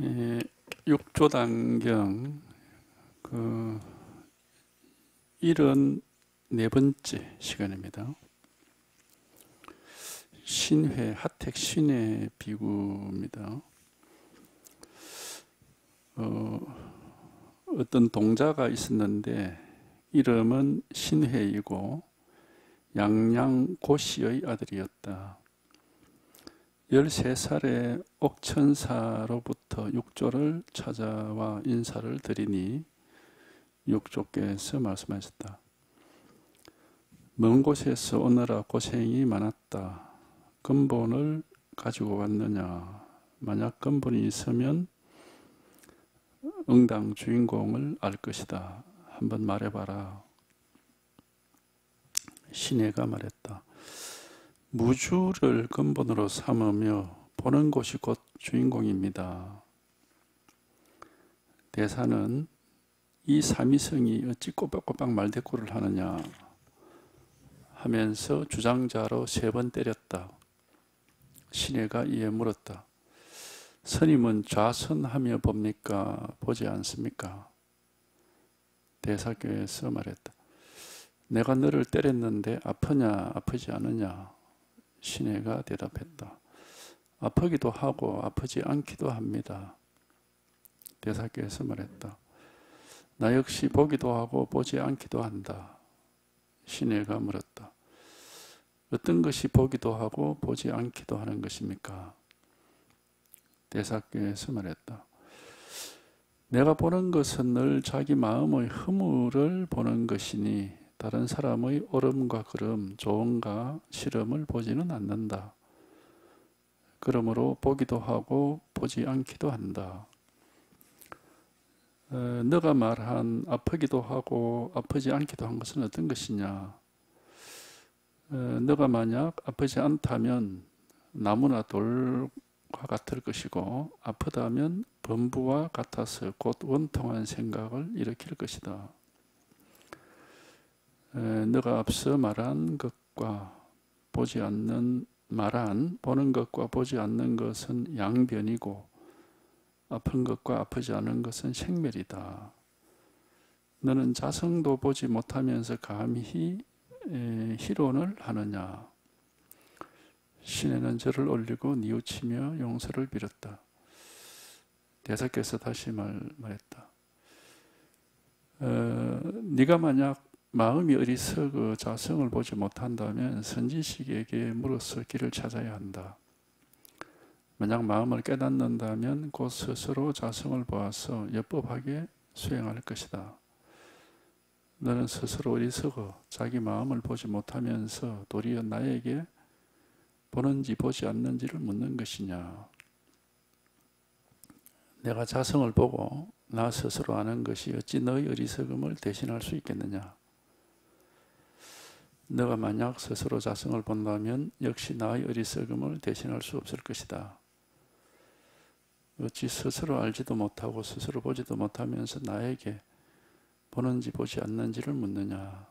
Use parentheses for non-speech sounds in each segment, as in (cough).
예, 육조단경 그 일흔 네 번째 시간입니다. 신회 하택 신회 비구입니다. 어, 어떤 동자가 있었는데 이름은 신회이고 양양고씨의 아들이었다. 13살에 옥천사로부터 육조를 찾아와 인사를 드리니 육조께서 말씀하셨다. 먼 곳에서 오느라 고생이 많았다. 근본을 가지고 왔느냐? 만약 근본이 있으면 응당 주인공을 알 것이다. 한번 말해봐라. 신혜가 말했다. 무주를 근본으로 삼으며 보는 곳이 곧 주인공입니다. 대사는 이 삼위성이 어찌 꼬박꼬박 말대꾸를 하느냐 하면서 주장자로 세 번 때렸다. 신혜가 이에 물었다. 스님은 좌선하며 봅니까? 보지 않습니까? 대사교에서 말했다. 내가 너를 때렸는데 아프냐, 아프지 않느냐? 신혜가 대답했다. 아프기도 하고 아프지 않기도 합니다. 대사께서 말했다. 나 역시 보기도 하고 보지 않기도 한다. 신혜가 물었다. 어떤 것이 보기도 하고 보지 않기도 하는 것입니까? 대사께서 말했다. 내가 보는 것은 늘 자기 마음의 허물을 보는 것이니 다른 사람의 옳음과 그름, 좋은가 싫음을 보지는 않는다. 그러므로 보기도 하고 보지 않기도 한다. 어, 너가 말한 아프기도 하고 아프지 않기도 한 것은 어떤 것이냐? 어, 너가 만약 아프지 않다면 나무나 돌과 같을 것이고 아프다면 범부와 같아서 곧 원통한 생각을 일으킬 것이다. 너가 앞서 말한 것과 보지 않는 말한 보는 것과 보지 않는 것은 양변이고 아픈 것과 아프지 않은 것은 생멸이다. 너는 자성도 보지 못하면서 감히 희론을 하느냐? 신에는 저를 올리고 뉘우치며 용서를 빌었다. 대사께서 다시 말, 말했다. 어, 네가 만약 마음이 어리석어 자성을 보지 못한다면 선지식에게 물어서 길을 찾아야 한다. 만약 마음을 깨닫는다면 곧 스스로 자성을 보아서 여법하게 수행할 것이다. 너는 스스로 어리석어 자기 마음을 보지 못하면서 도리어 나에게 보는지 보지 않는지를 묻는 것이냐. 내가 자성을 보고 나 스스로 아는 것이 어찌 너의 어리석음을 대신할 수 있겠느냐. 너가 만약 스스로 자성을 본다면 역시 나의 어리석음을 대신할 수 없을 것이다. 어찌 스스로 알지도 못하고 스스로 보지도 못하면서 나에게 보는지 보지 않는지를 묻느냐.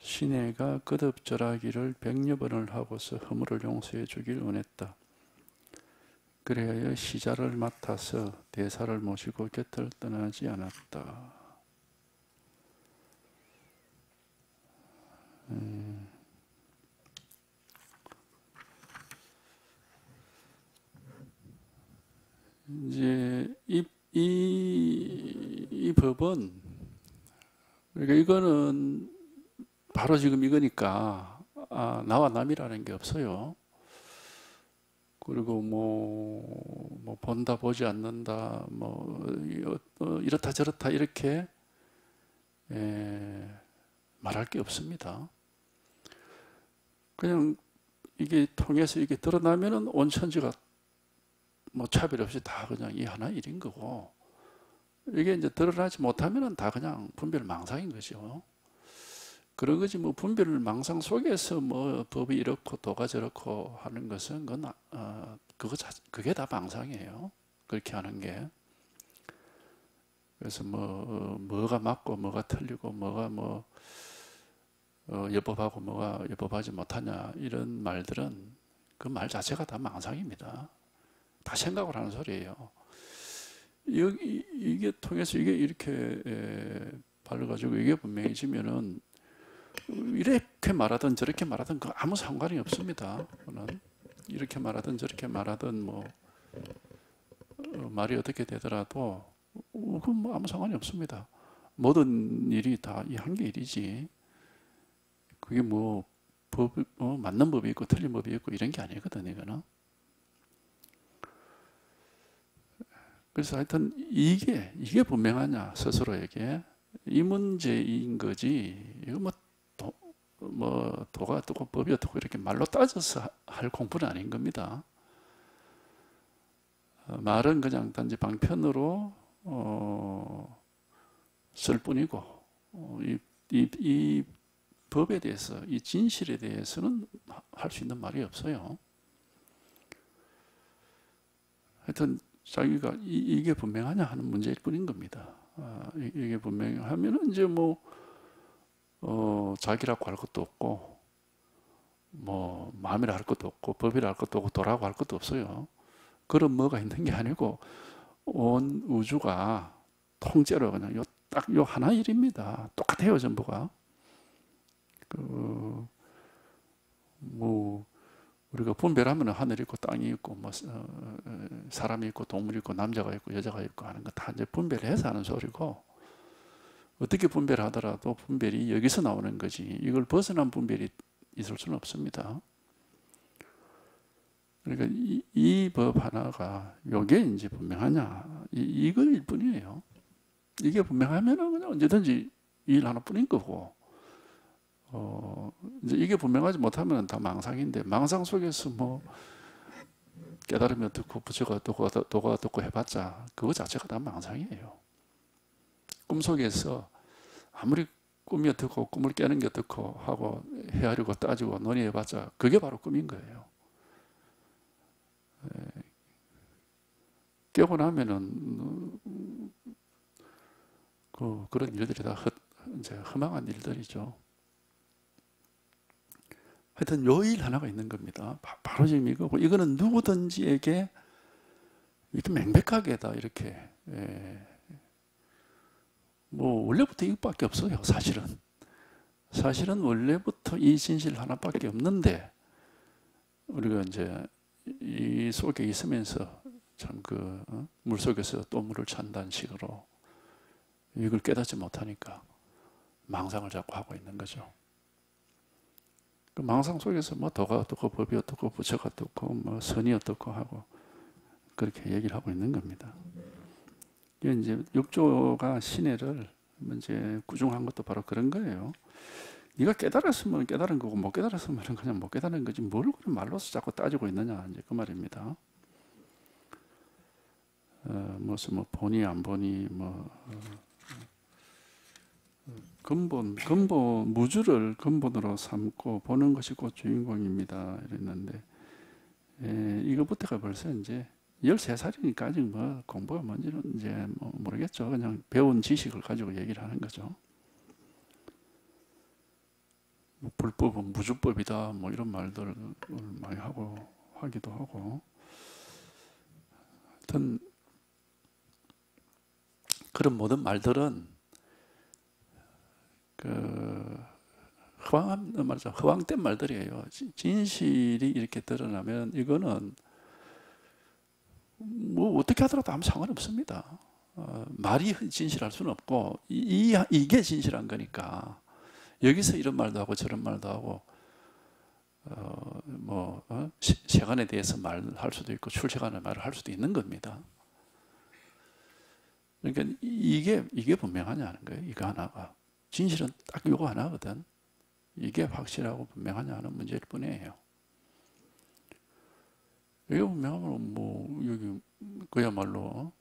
신혜가 끝없절하기를 백여 번을 하고서 허물을 용서해 주길 원했다. 그래야 시자를 맡아서 대사를 모시고 곁을 떠나지 않았다. 음. 이제 이, 이, 이 법은 그러니까 이거는 바로 지금 이거니까 아, 나와 남이라는 게 없어요. 그리고 뭐, 뭐 본다 보지 않는다 뭐 어, 이렇다 저렇다 이렇게 에, 말할 게 없습니다. 그냥 이게 통해서 이게 드러나면은 온천지가 뭐 차별 없이 다 그냥 이 하나 일인 거고 이게 이제 드러나지 못하면은 다 그냥 분별 망상인 거죠. 그런 거지 뭐 분별 망상 속에서 뭐 법이 이렇고 도가 저렇고 하는 것은 그건 어, 그거 자, 그게 다 망상이에요. 그렇게 하는 게. 그래서 뭐 뭐가 맞고 뭐가 틀리고 뭐가 뭐 어, 여법하고 뭐가 여법하지 못하냐 이런 말들은 그 말 자체가 다 망상입니다. 다 생각을 하는 소리예요. 여기 이게 통해서 이게 이렇게 발라가지고 이게 분명해지면은 이렇게 말하든 저렇게 말하든 그 아무 상관이 없습니다. 이렇게 말하든 저렇게 말하든 뭐 어, 말이 어떻게 되더라도 어, 그건 뭐 아무 상관이 없습니다. 모든 일이 다 이한개 일이지. 그게 뭐 법, 어, 맞는 법이 있고 틀린 법이 있고 이런 게 아니거든요, 이거는. 그래서 하여튼 이게, 이게 분명하냐, 스스로에게. 이 문제인 거지. 이거 뭐, 도, 뭐, 도가 어떻고 법이 어떻고 이렇게 말로 따져서 할 공부는 아닌 겁니다. 어, 말은 그냥 단지 방편으로, 어, 쓸 뿐이고, 어, 이, 이, 이 법에 대해서, 이 진실에 대해서는 할 수 있는 말이 없어요. 하여튼 자기가 이, 게 분명하냐 하는 문제일 뿐인 겁니다. 아, 이 게 분명하면은 이제 뭐 어, 자기라고 할 것도 없고 뭐 마음이라 할 것도 없고 법이라 할 것도 없고 도라고 할 것도 없어요. 그런 뭐가 있는 게 아니고 온 우주가 통째로 그냥 요 딱 요 하나 일입니다. 똑같아요 전부가. 그, 뭐, 우리가 분별하면 하늘이 있고 땅이 있고, 뭐, 어, 사람이 있고, 동물이 있고, 남자가 있고, 여자가 있고 하는 거 다 이제 분별해서 하는 소리고, 어떻게 분별하더라도 분별이 여기서 나오는 거지, 이걸 벗어난 분별이 있을 수는 없습니다. 그러니까 이법 하나가 요게 이제 분명하냐, 이, 이거일 뿐이에요. 이게 분명하면 그냥 언제든지 일 하나뿐인 거고, 어, 이제 이게 분명하지 못하면 다 망상인데 망상 속에서 뭐 깨달음이 어떻고 부처가 어떻고 도가 어떻고 해봤자 그거 자체가 다 망상이에요. 꿈속에서 아무리 꿈이 어떻고 꿈을 깨는 게 어떻고 하고 헤아리고 따지고 논의해봤자 그게 바로 꿈인 거예요. 예. 깨고 나면은 그 그런 일들이 다 헛, 이제 허망한 일들이죠. 하여튼 요일 하나가 있는 겁니다. 바로 지금 이거고 이거는 누구든지에게 이렇게 맹백하게 다 이렇게 예. 뭐 원래부터 이것밖에 없어요. 사실은 사실은 원래부터 이 진실 하나밖에 없는데 우리가 이제 이 속에 있으면서 참그 어? 물속에서 또 물을 찬다는 식으로 이걸 깨닫지 못하니까 망상을 자꾸 하고 있는 거죠. 그 망상 속에서 뭐 도가 어떻고 법이 어떻고 부처가 어떻고 뭐 선이 어떻고 하고 그렇게 얘기를 하고 있는 겁니다. 이게 이제 육조가 신혜를 이제 구중한 것도 바로 그런 거예요. 네가 깨달았으면 깨달은 거고 못 깨달았으면 그냥 못 깨달은 거지 뭘 그런 말로서 자꾸 따지고 있느냐 이제 그 말입니다. 어, 무슨 뭐 보니 안 보니 뭐 어, 근본, 근본, 무주를 근본으로 삼고 보는 것이 곧 주인공입니다. 이랬는데, 에, 이것부터가 벌써 이제 13살이니까 아직 뭐 공부가 뭔지는 이제 뭐 모르겠죠. 그냥 배운 지식을 가지고 얘기를 하는 거죠. 뭐 불법은 무주법이다. 뭐 이런 말들을 많이 하고 하기도 하고. 하여튼 그런 모든 말들은 그 허황한 말이죠. 허황된 말들이에요. 진실이 이렇게 드러나면 이거는 뭐 어떻게 하더라도 아무 상관없습니다. 어, 말이 진실할 수는 없고 이, 이 게 진실한 거니까 여기서 이런 말도 하고 저런 말도 하고 어, 뭐 어? 세간에 대해서 말할 수도 있고 출세간의 말을 할 수도 있는 겁니다. 그러니까 이게 이게 분명하냐는 거예요. 이거 하나가. 진실은 딱 이거 하나거든. 이게 확실하고 분명하냐 하는 문제일 뿐이에요. 이게 분명하면 뭐 여기 그야말로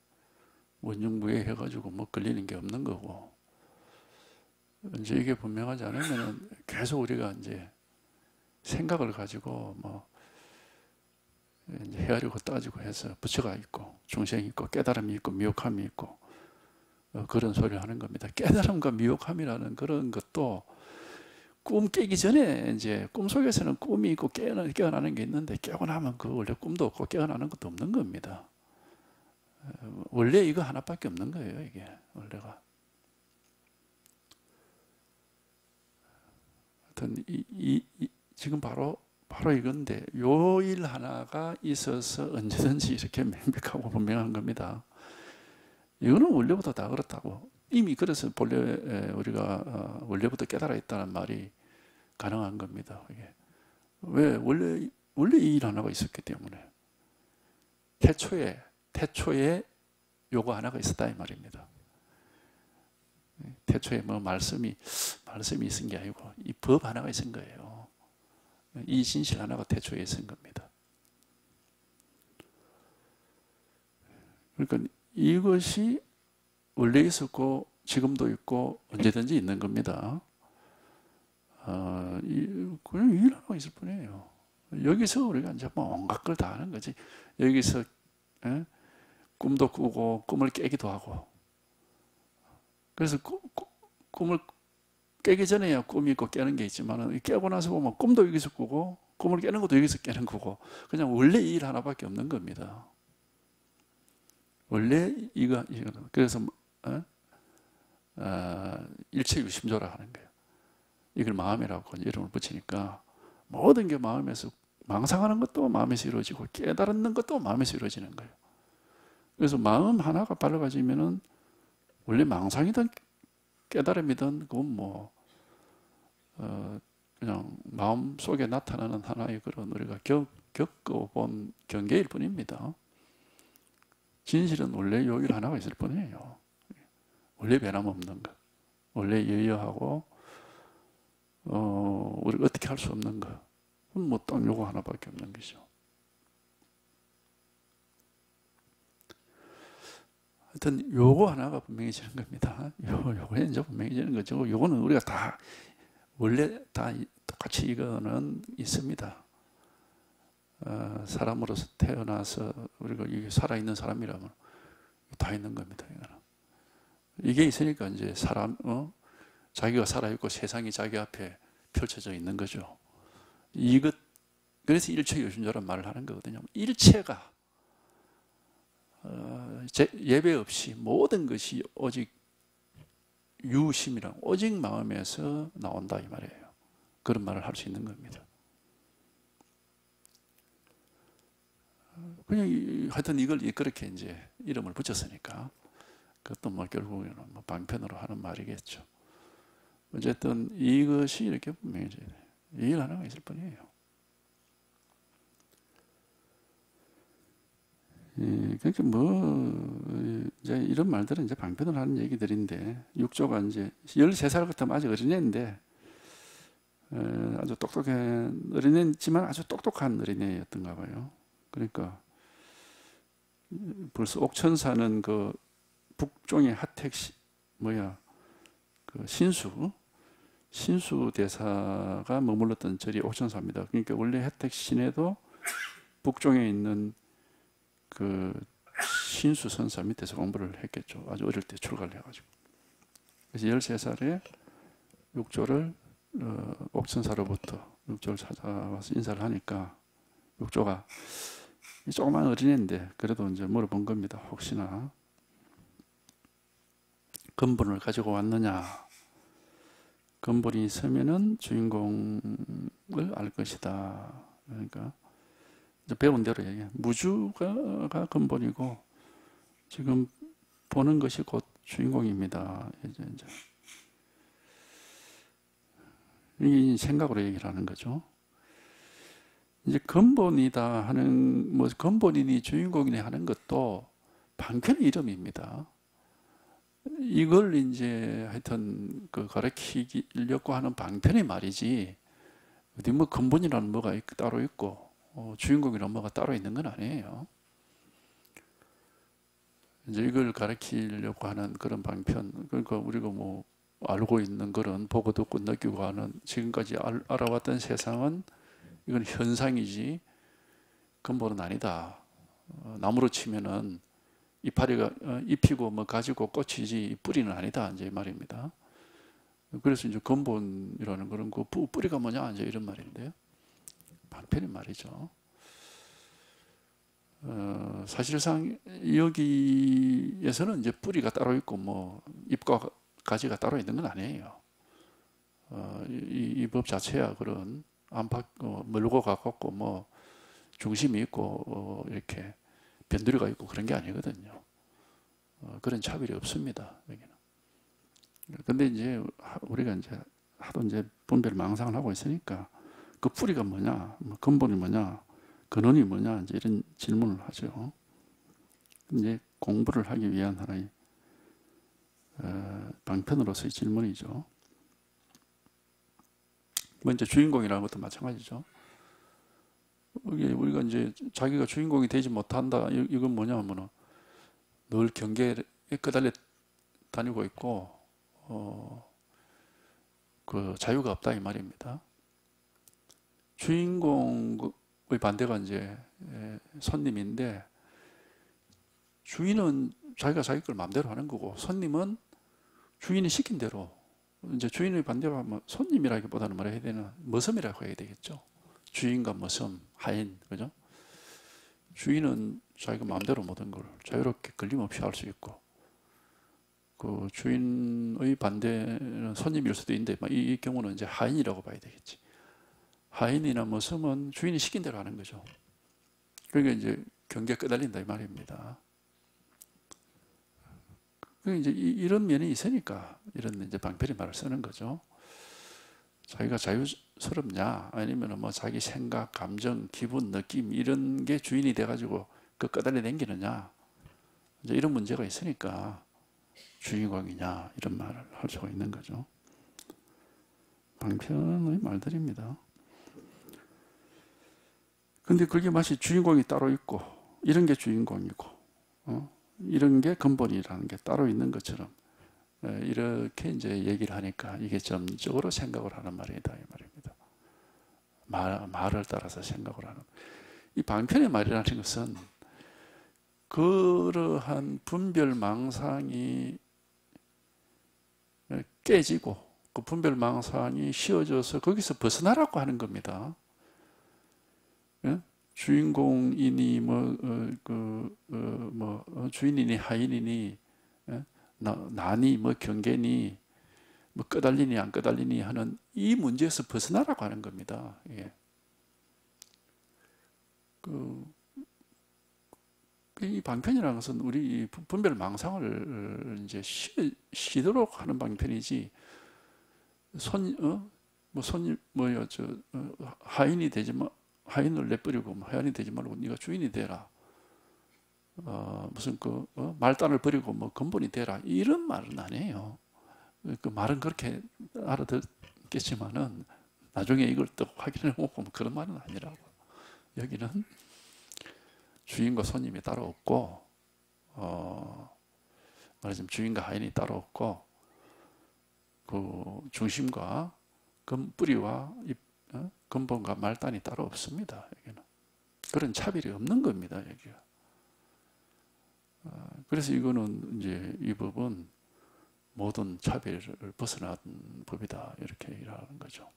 원정부에 해가지고 뭐 걸리는 게 없는 거고 이제 이게 분명하지 않으면 계속 우리가 이제 생각을 가지고 뭐 헤아리고 따지고 해서 부처가 있고 중생이 있고 깨달음이 있고 미혹함이 있고 어, 그런 소리를 하는 겁니다. 깨달음과 미혹함이라는 그런 것도 꿈 깨기 전에 이제 꿈 속에서는 꿈이 있고 깨어나, 깨어나는 게 있는데 깨고 나면 그 원래 꿈도 없고 깨어나는 것도 없는 겁니다. 원래 이거 하나밖에 없는 거예요, 이게 원래가. 하여튼 이, 이, 이 지금 바로 바로 이건데 요일 하나가 있어서 언제든지 이렇게 명백하고 분명한 겁니다. 이거는 원래부터 다 그렇다고 이미 그래서 본래 우리가 어, 원래부터 깨달아 있다는 말이 가능한 겁니다. 이게 왜 원래 원래 이 일 하나가 있었기 때문에 태초에 태초에 요거 하나가 있었다 이 말입니다. 태초에 뭐 말씀이 말씀이 있은 게 아니고 이 법 하나가 있은 거예요. 이 진실 하나가 태초에 있은 겁니다. 그러니까 이것이 원래 있었고 지금도 있고 언제든지 있는 겁니다. 어, 그냥 일하고 있을 뿐이에요. 여기서 우리가 이제 뭐 온갖 걸 다 하는 거지. 여기서 에? 예? 꿈도 꾸고 꿈을 깨기도 하고. 그래서 꾸, 꾸, 꿈을 깨기 전에야 꿈이 있고 깨는 게 있지만 깨고 나서 보면 꿈도 여기서 꾸고 꿈을 깨는 것도 여기서 깨는 거고 그냥 원래 일 하나밖에 없는 겁니다. 원래 이거 이거 그래서 어? 어, 일체 유심조라 하는 거예요. 이걸 마음이라고 이름을 붙이니까 모든 게 마음에서 망상하는 것도 마음에서 이루어지고 깨달는 것도 마음에서 이루어지는 거예요. 그래서 마음 하나가 밝아지면은 원래 망상이든 깨달음이든 그건 뭐 어, 그냥 마음 속에 나타나는 하나의 그런 우리가 겪, 겪어본 경계일 뿐입니다. 진실은 원래 여기 하나가 있을 뿐이에요. 원래 변함없는 것. 원래 여여하고 어, 우리가 어떻게 할 수 없는 것. 뭐딱 요거 하나밖에 없는 것이죠. 하여튼 요거 하나가 분명해지는 겁니다. 요, 요거 이제 분명해지는 거죠. 요거는 우리가 다 원래 다 똑같이 이거는 있습니다. 어, 사람으로서 태어나서 우리가 살아있는 사람이라면 다 있는 겁니다. 이게 있으니까 이제 사람, 어? 자기가 살아있고 세상이 자기 앞에 펼쳐져 있는 거죠. 이것, 그래서 일체 요신조란 말을 하는 거거든요. 일체가, 어, 예배 없이 모든 것이 오직 유심이랑 오직 마음에서 나온다 이 말이에요. 그런 말을 할 수 있는 겁니다. 그냥 하여튼 이걸 그렇게 이제 이름을 붙였으니까 그것도 뭐 결국에는 뭐 방편으로 하는 말이겠죠. 어쨌든 이것이 이렇게 분명해져야 돼요. 일 하나가 있을 뿐이에요. 예, 그러니까 뭐 이제 이런 말들은 이제 방편을 하는 얘기들인데 육조가 이제 13살 같으면 아직 어린애인데 아주 똑똑한 어린애지만 아주 똑똑한 어린애였던가 봐요. 그러니까 벌써 옥천 사는 그 북종의 하택 시, 뭐야 그 신수 신수 대사가 머물렀던 절이 옥천사입니다. 그러니까 원래 혜택 시내도 북종에 있는 그 신수 선사 밑에서 공부를 했겠죠. 아주 어릴 때 출가를 해가지고. 그래서 13살에 육조를 어, 옥천사로부터 육조를 찾아와서 인사를 하니까 육조가 조그만 어린애인데 그래도 이제 물어본 겁니다. 혹시나 근본을 가지고 왔느냐? 근본이 있으면은 주인공을 알 것이다. 그러니까 배운 대로 얘기해. 무주가 근본이고 지금 보는 것이 곧 주인공입니다. 이제 이제 이 생각으로 얘기를 하는 거죠. 이제 근본이다 하는 뭐 근본이니 주인공이니 하는 것도 방편의 이름입니다. 이걸 이제 하여튼 그 가르치려고 하는 방편의 말이지 어디 뭐 근본이라는 뭐가 따로 있고 어, 주인공이라는 뭐가 따로 있는 건 아니에요. 이제 이걸 가르치려고 하는 그런 방편 그러니까 우리가 뭐 알고 있는 그런 보고 듣고 느끼고 하는 지금까지 알, 아왔던 세상은 이건 현상이지 근본은 아니다. 어, 나무로 치면은 이파리가 어, 잎이고 뭐 가지고 꽃이지 뿌리는 아니다 이제 말입니다. 그래서 이제 근본이라는 그런 그 뿌리가 뭐냐 이제 이런 말인데요. 방편의 말이죠. 어, 사실상 여기에서는 이제 뿌리가 따로 있고 뭐 잎과 가지가 따로 있는 건 아니에요. 어, 이법 자체야 그런 안팎 어, 멀고 가깝고 뭐 중심이 있고 어, 이렇게 변두리가 있고 그런 게 아니거든요. 어, 그런 차별이 없습니다. 여기는. 근데 이제 우리가 이제 하도 이제 분별 망상을 하고 있으니까 그 뿌리가 뭐냐, 뭐 근본이 뭐냐, 근원이 뭐냐 이제 이런 질문을 하죠. 이제 공부를 하기 위한 하나의 어, 방편으로서의 질문이죠. 뭐 이제 주인공이라는 것도 마찬가지죠. 이게 우리가 이제 자기가 주인공이 되지 못한다. 이건 뭐냐면은 늘 경계에 끄달려 다니고 있고 어, 그 자유가 없다 이 말입니다. 주인공의 반대가 이제 손님인데 주인은 자기가 자기 걸 마음대로 하는 거고 손님은 주인이 시킨 대로 이제 주인의 반대로 손님이라기보다는 뭐라 해야 되나 머슴이라고 해야 되겠죠. 주인과 머슴, 하인, 그죠? 주인은 자기가 마음대로 모든 걸 자유롭게 걸림없이 할 수 있고 그 주인의 반대는 손님일 수도 있는데 이, 이 경우는 이제 하인이라고 봐야 되겠지. 하인이나 머슴은 주인이 시킨 대로 하는 거죠. 그러니까 이제 경계 끄달린다 이 말입니다. 그 이제 이런 면이 있으니까 이런 이제 방패리 말을 쓰는 거죠. 자기가 자유스럽냐 아니면 뭐 자기 생각, 감정, 기분, 느낌 이런 게 주인이 돼가지고 그 끄달려 댕기느냐 이제 이런 문제가 있으니까 주인공이냐 이런 말을 할 수가 있는 거죠. 방편의 말들입니다. 근데 그게 마치 주인공이 따로 있고 이런 게 주인공이고 어? 이런 게 근본이라는 게 따로 있는 것처럼 예, 이렇게 이제 얘기를 하니까 이게 점적으로 생각을 하는 말이다 이 말입니다. 말, 말을 따라서 생각을 하는 이 방편의 말이라는 것은 그러한 분별 망상이 깨지고 그 분별 망상이 씌워져서 거기서 벗어나라고 하는 겁니다. 예? 주인공이니 뭐그 어, 그, 어, 뭐 어, 주인이니 하인이니 예? 나니 뭐 경계니 뭐 끄달리니 안 끄달리니 하는 이 문제에서 벗어나라고 하는 겁니다. 예. 그, 이 방편이라는 것은 우리 분별 망상을 이제 쉬, 도록 하는 방편이지 손, 어? 뭐 손님, 뭐요, 저, 어, 하인이 되지 마, 하인을 내버리고 뭐 하인이 되지 말고 네가 주인이 되라. 어, 무슨 그 어? 말단을 버리고 뭐 근본이 되라 이런 말은 아니에요. 그 말은 그렇게 알아듣겠지만은 나중에 이걸 또 확인해 보면 그런 말은 아니라고. 여기는 주인과 손님이 따로 없고 어, 말하자면 주인과 하인이 따로 없고 그 중심과 근 뿌리와? 근본과 말단이 따로 없습니다. 여기는 그런 차별이 없는 겁니다. 여기가. 어, 그래서 이거는 이제 이 법은 모든 차별을 벗어난 법이다 이렇게 일하는 거죠.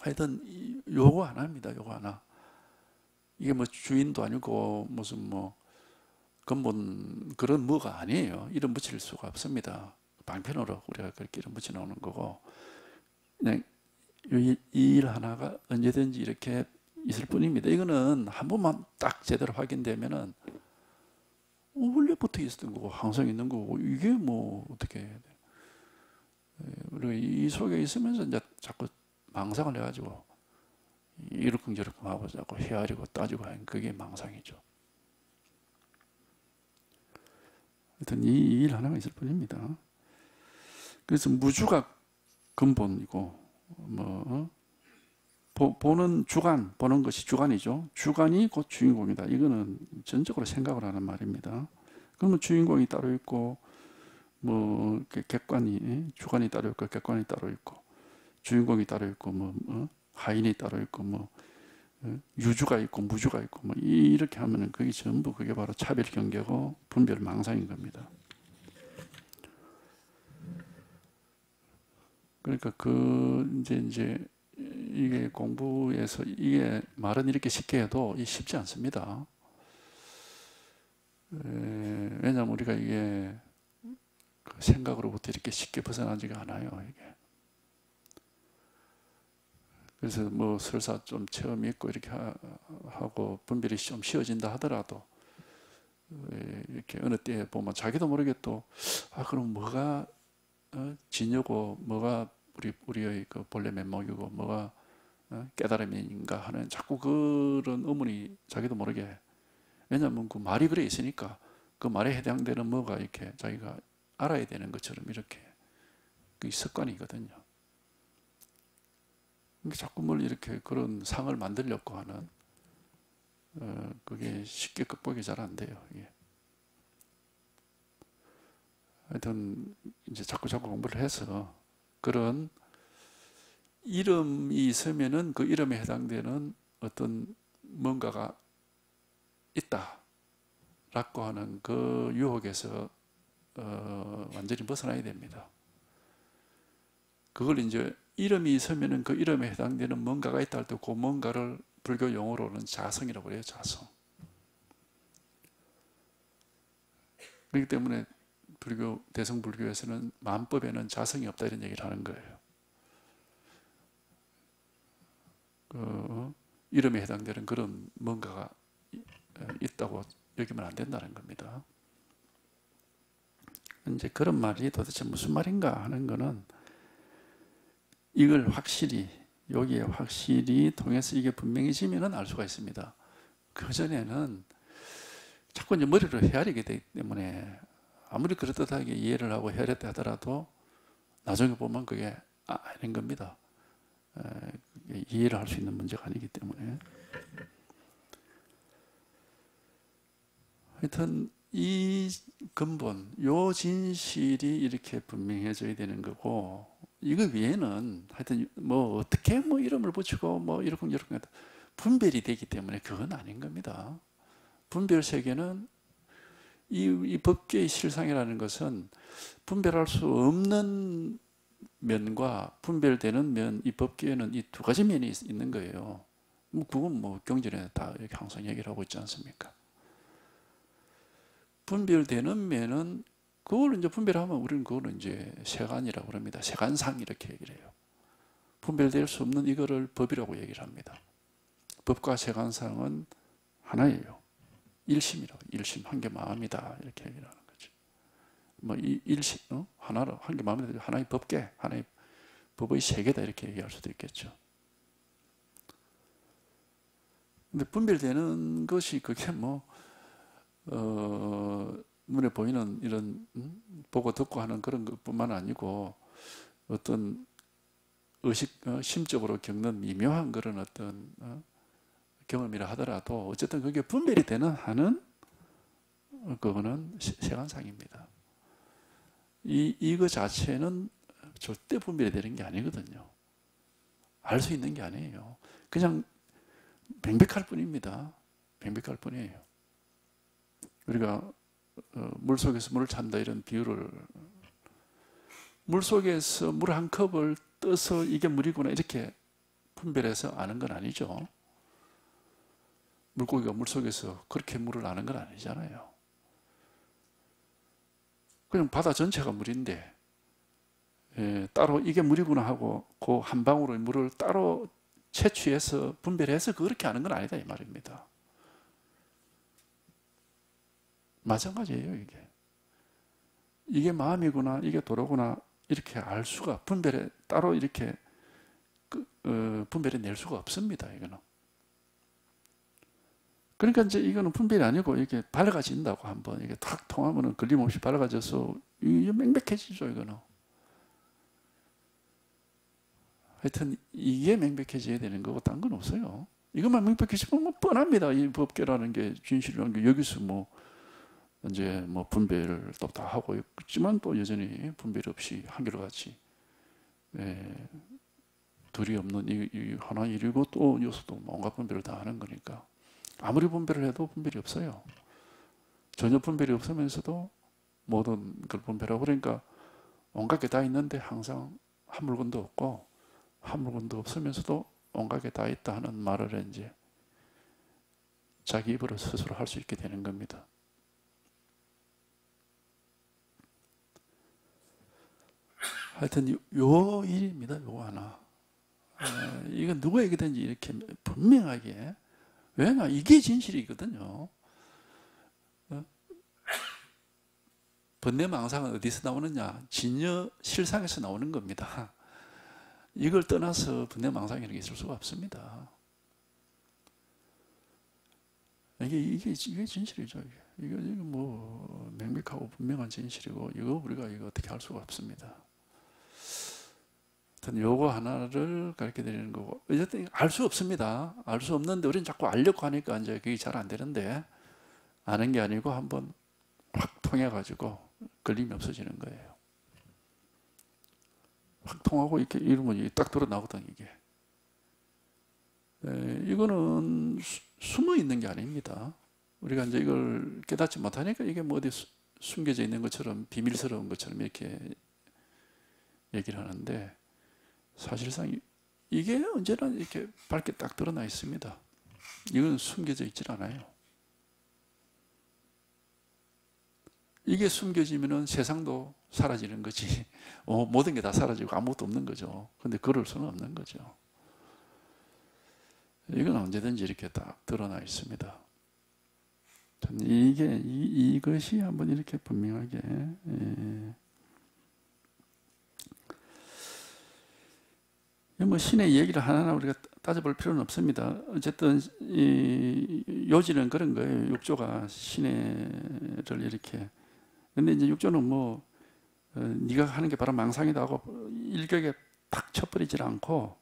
하여튼 요거 하나입니다. 요거 하나. 이게 뭐 주인도 아니고 무슨 뭐 근본 그런 뭐가 아니에요. 이름 붙일 수가 없습니다. 방편으로 우리가 그렇게 이름 붙여 놓는 거고 그냥 이 일 하나가 언제든지 이렇게 있을 뿐입니다. 이거는 한 번만 딱 제대로 확인되면은 원래부터 있었던 거고 항상 있는 거고 이게 뭐 어떻게 그리고 이 속에 있으면서 이제 자꾸 망상을 해가지고 이렇쿵저렇쿵 하고 자꾸 헤아리고 따지고 하는 그게 망상이죠. 하여튼 이 일 하나가 있을 뿐입니다. 그래서 무주가 근본이고 뭐 어? 보, 보는 주관, 보는 것이 주관이죠. 주관이 곧 주인공이다. 이거는 전적으로 생각을 하는 말입니다. 그러면 주인공이 따로 있고, 뭐, 객관이, 주관이 따로 있고, 객관이 따로 있고, 주인공이 따로 있고, 뭐, 어? 하인이 따로 있고, 뭐, 어? 유주가 있고, 무주가 있고, 뭐, 이렇게 하면은 그게 전부 그게 바로 차별 경계고 분별 망상인 겁니다. 그러니까 그 이제 이제 이게 공부에서 이게 말은 이렇게 쉽게 해도 쉽지 않습니다. 왜냐하면 우리가 이게 그 생각으로부터 이렇게 쉽게 벗어나지가 않아요. 이게. 그래서 뭐 설사 좀 체험이 있고 이렇게 하 고 분별이 좀 쉬워진다 하더라도 이렇게 어느 때에 보면 자기도 모르게 또 아 그럼 뭐가 어, 진여고 뭐가 우리 우리의 그 본래 면목이고 뭐가 어, 깨달음인가 하는 자꾸 그런 의문이 자기도 모르게 왜냐하면 그 말이 그래 있으니까 그 말에 해당되는 뭐가 이렇게 자기가 알아야 되는 것처럼 이렇게 그 습관이거든요. 자꾸 뭘 이렇게 그런 상을 만들려고 하는 어, 그게 쉽게 극복이 잘 안 돼요. 이게. 하여튼 이제 자꾸 자꾸 공부를 해서 그런 이름이 있으면은 그 이름에 해당되는 어떤 뭔가가 있다 라고 하는 그 유혹에서 어, 완전히 벗어나야 됩니다. 그걸 이제 이름이 있으면은 그 이름에 해당되는 뭔가가 있다 할 때 그 뭔가를 불교 용어로는 자성이라고 해요. 자성. 그렇기 때문에 불교 대성 불교에서는 만법에는 자성이 없다 이런 얘기를 하는 거예요. 그 이름에 해당되는 그런 뭔가가 있다고 여기면 안 된다는 겁니다. 이제 그런 말이 도대체 무슨 말인가 하는 거는 이걸 확실히 여기에 확실히 통해서 이게 분명해지면 알 수가 있습니다. 그 전에는 자꾸 이제 머리로 헤아리게 되기 때문에 아무리 그럴듯하게 이해를 하고 헤아렸다 하더라도 나중에 보면 그게 아닌 겁니다. 이해를 할 수 있는 문제가 아니기 때문에. 하여튼 이 근본, 요 진실이 이렇게 분명해져야 되는 거고 이거 외에는 하여튼 뭐 어떻게 뭐 이름을 붙이고 뭐 이렇게 이렇게 분별이 되기 때문에 그건 아닌 겁니다. 분별 세계는 이, 이 법계의 실상이라는 것은 분별할 수 없는 면과 분별되는 면, 이 법계에는 이 두 가지 면이 있는 거예요. 뭐 그건 뭐 경전에 다 이렇게 항상 얘기를 하고 있지 않습니까? 분별되는 면은 그걸 이제 분별하면 우리는 그거는 이제 세간이라고 그럽니다. 세간상 이렇게 얘기를 해요. 분별될 수 없는 이거를 법이라고 얘기를 합니다. 법과 세간상은 하나예요. 일심이라고. 일심 한 개 마음이다. 이렇게 얘기를 하는 거죠. 뭐 일심 어? 하나로 한 개 마음이다. 하나의 법계, 하나의 법의 세계다 이렇게 얘기할 수도 있겠죠. 근데 분별되는 것이 그게 뭐 어, 눈에 보이는 이런 음? 보고 듣고 하는 그런 것뿐만 아니고 어떤 의식 어, 심적으로 겪는 미묘한 그런 어떤 어, 경험이라 하더라도 어쨌든 그게 분별이 되는 한은 그거는 세간상입니다. 이 이거 자체는 절대 분별이 되는 게 아니거든요. 알 수 있는 게 아니에요. 그냥 맹백할 뿐입니다. 맹백할 뿐이에요. 우리가 어, 물 속에서 물을 찬다 이런 비유를 물 속에서 물 한 컵을 떠서 이게 물이구나 이렇게 분별해서 아는 건 아니죠. 물고기가 물 속에서 그렇게 물을 아는 건 아니잖아요. 그냥 바다 전체가 물인데 예, 따로 이게 물이구나 하고 그 한 방울의 물을 따로 채취해서 분별해서 그렇게 아는 건 아니다 이 말입니다. 마찬가지예요, 이게. 이게 마음이구나, 이게 도로구나, 이렇게 알 수가, 분별에, 따로 이렇게, 그, 어, 분별해 낼 수가 없습니다, 이거는. 그러니까 이제 이거는 분별이 아니고 이게 밝아진다고 한번 이게 탁 통하면은 걸림없이 밝아져서 이게 맹백해지죠, 이거는. 하여튼 이게 맹백해져야 되는 거고 딴 건 없어요. 이것만 명백해지면 뭐 뻔합니다. 이 법계라는 게 진실이라는 게 여기서 뭐 이제 뭐 분배를 또다 하고 있지만 또 여전히 분별 없이 한결같이 예, 둘이 없는 이, 이 하나 일이고 또 요소도 뭔가 분별을 다 하는 거니까 아무리 분별을 해도 분별이 없어요. 전혀 분별이 없으면서도 모든 걸 분별하고 그러니까 온갖 게 다 있는데 항상 한 물건도 없고 한 물건도 없으면서도 온갖 게 다 있다 하는 말을 이제 자기 입으로 스스로 할 수 있게 되는 겁니다. 하여튼 요 일입니다. 요 하나. 어, 이건 누구에게든지 이렇게 분명하게 왜냐 이게 진실이거든요. 어? 번뇌망상은 어디서 나오느냐? 진여 실상에서 나오는 겁니다. 이걸 떠나서 번뇌망상이라는 게 있을 수가 없습니다. 이게, 이게, 이게 진실이죠. 이게. 이거, 뭐, 명백하고 분명한 진실이고, 이거 우리가 이거 어떻게 할 수가 없습니다. 요거 하나를 가르쳐 드리는 거고, 어쨌든 알 수 없습니다. 알 수 없는데, 우리는 자꾸 알려고 하니까 이제 그게 잘 안 되는데, 아는 게 아니고 한번 확 통해 가지고 걸림이 없어지는 거예요. 확 통하고 이렇게 이러면 딱 드러 나거든, 이게. 에, 이거는 수, 숨어 있는 게 아닙니다. 우리가 이제 이걸 깨닫지 못하니까 이게 뭐 어디 숨겨져 있는 것처럼 비밀스러운 것처럼 이렇게 얘기를 하는데 사실상 이게 언제나 이렇게 밝게 딱 드러나 있습니다. 이건 숨겨져 있질 않아요. 이게 숨겨지면 세상도 사라지는 거지. (laughs) 어, 모든 게 다 사라지고 아무것도 없는 거죠. 근데 그럴 수는 없는 거죠. 이건 언제든지 이렇게 딱 드러나 있습니다. 이게 이, 이것이 한번 이렇게 분명하게 예. 뭐 신의 얘기를 하나하나 우리가 따져볼 필요는 없습니다. 어쨌든 이 요지는 그런 거예요. 육조가 신의를 이렇게 근데 이제 육조는 뭐 어, 네가 하는 게 바로 망상이다 하고 일격에 탁 쳐버리질 않고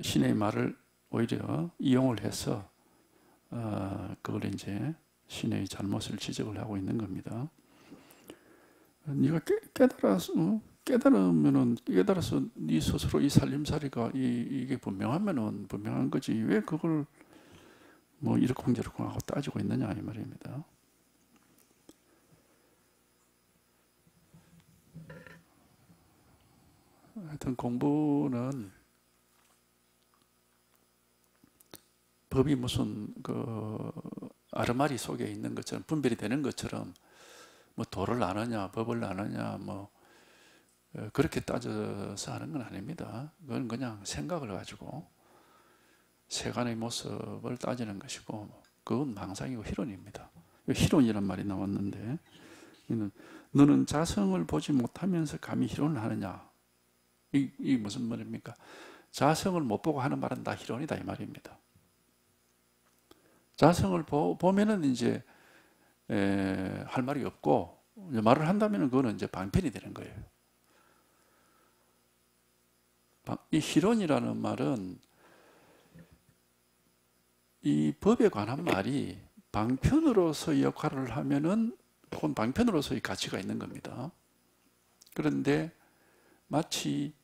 신의 말을 오히려 이용을 해서 어, 그걸 이제 신의 잘못을 지적을 하고 있는 겁니다. 네가 깨, 깨달아서 어? 깨달으면은 깨달아서 네 스스로 이 살림살이가 이, 이게 분명하면은 분명한 거지 왜 그걸 뭐 이렇게 저렇게 하고 따지고 있느냐 이 말입니다. 하여튼 공부는 법이 무슨 그 아르마리 속에 있는 것처럼 분별이 되는 것처럼 뭐 도를 아느냐 법을 아느냐 뭐 어, 그렇게 따져서 하는 건 아닙니다. 그건 그냥 생각을 가지고 세간의 모습을 따지는 것이고 그건 망상이고 희론입니다. 희론이란 말이 나왔는데 너는 자성을 보지 못하면서 감히 희론을 하느냐? 이, 이 무슨 말입니까? 자성을 못 보고 하는 말은 다 희론이다 이 말입니다. 자성을 보, 면은 이제 에, 할 말이 없고 말을 한다면 그거는 이제 방편이 되는 거예요. 이 희론이라는 말은 이 법에 관한 말이 방편으로서의 역할을 하면은 그건 방편으로서의 가치가 있는 겁니다. 그런데 마치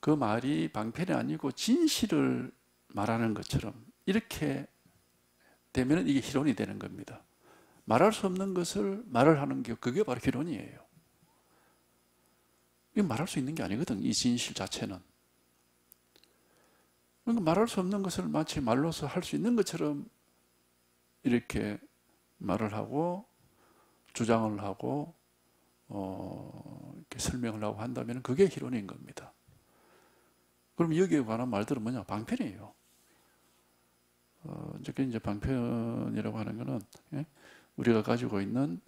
그 말이 방편이 아니고 진실을 말하는 것처럼 이렇게 되면 이게 희론이 되는 겁니다. 말할 수 없는 것을 말을 하는 게 그게 바로 희론이에요. 이 말할 수 있는 게 아니거든. 이 진실 자체는. 그러니까 말할 수 없는 것을 마치 말로서 할 수 있는 것처럼 이렇게 말을 하고 주장을 하고 어, 이렇게 설명을 하고 한다면 그게 희론인 겁니다. 그럼 여기에 관한 말들은 뭐냐? 방편이에요. 어, 이제 방편이라고 하는 것은 예? 우리가 가지고 있는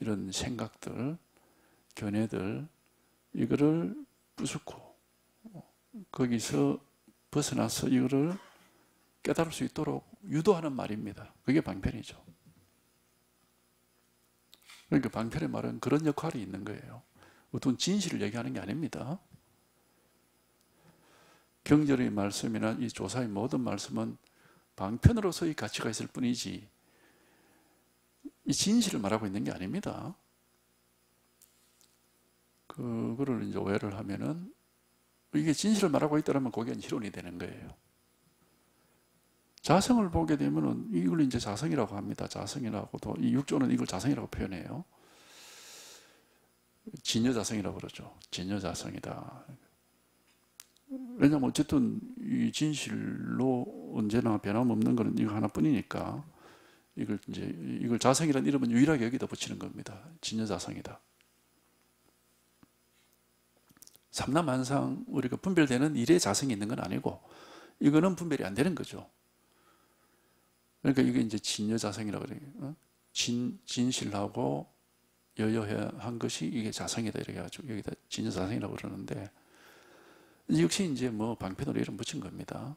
이런 생각들, 견해들 이거를 부수고 거기서 벗어나서 이거를 깨달을 수 있도록 유도하는 말입니다. 그게 방편이죠. 그러니까 방편의 말은 그런 역할이 있는 거예요. 어떤 진실을 얘기하는 게 아닙니다. 경절의 말씀이나 이 조사의 모든 말씀은 방편으로서의 가치가 있을 뿐이지 이 진실을 말하고 있는 게 아닙니다. 그거를 이제 오해를 하면은 이게 진실을 말하고 있다면 그게 희론이 되는 거예요. 자성을 보게 되면은 이걸 이제 자성이라고 합니다. 자성이라고도 이 육조는 이걸 자성이라고 표현해요. 진여자성이라고 그러죠. 진여자성이다. 왜냐면 어쨌든 이 진실로 언제나 변함없는 것은 이거 하나뿐이니까 이걸 이제 이걸 자성이라는 이름은 유일하게 여기다 붙이는 겁니다. 진여자성이다. 삼남한상 우리가 분별되는 일의 자성이 있는 건 아니고 이거는 분별이 안 되는 거죠. 그러니까 이게 이제 진여 자성이라고 그래요. 어? 진 진실하고 여여한 것이 이게 자성이다 이렇게 가지고 여기다 진여 자성이라고 그러는데 역시 이제 뭐 방편으로 이름 붙인 겁니다.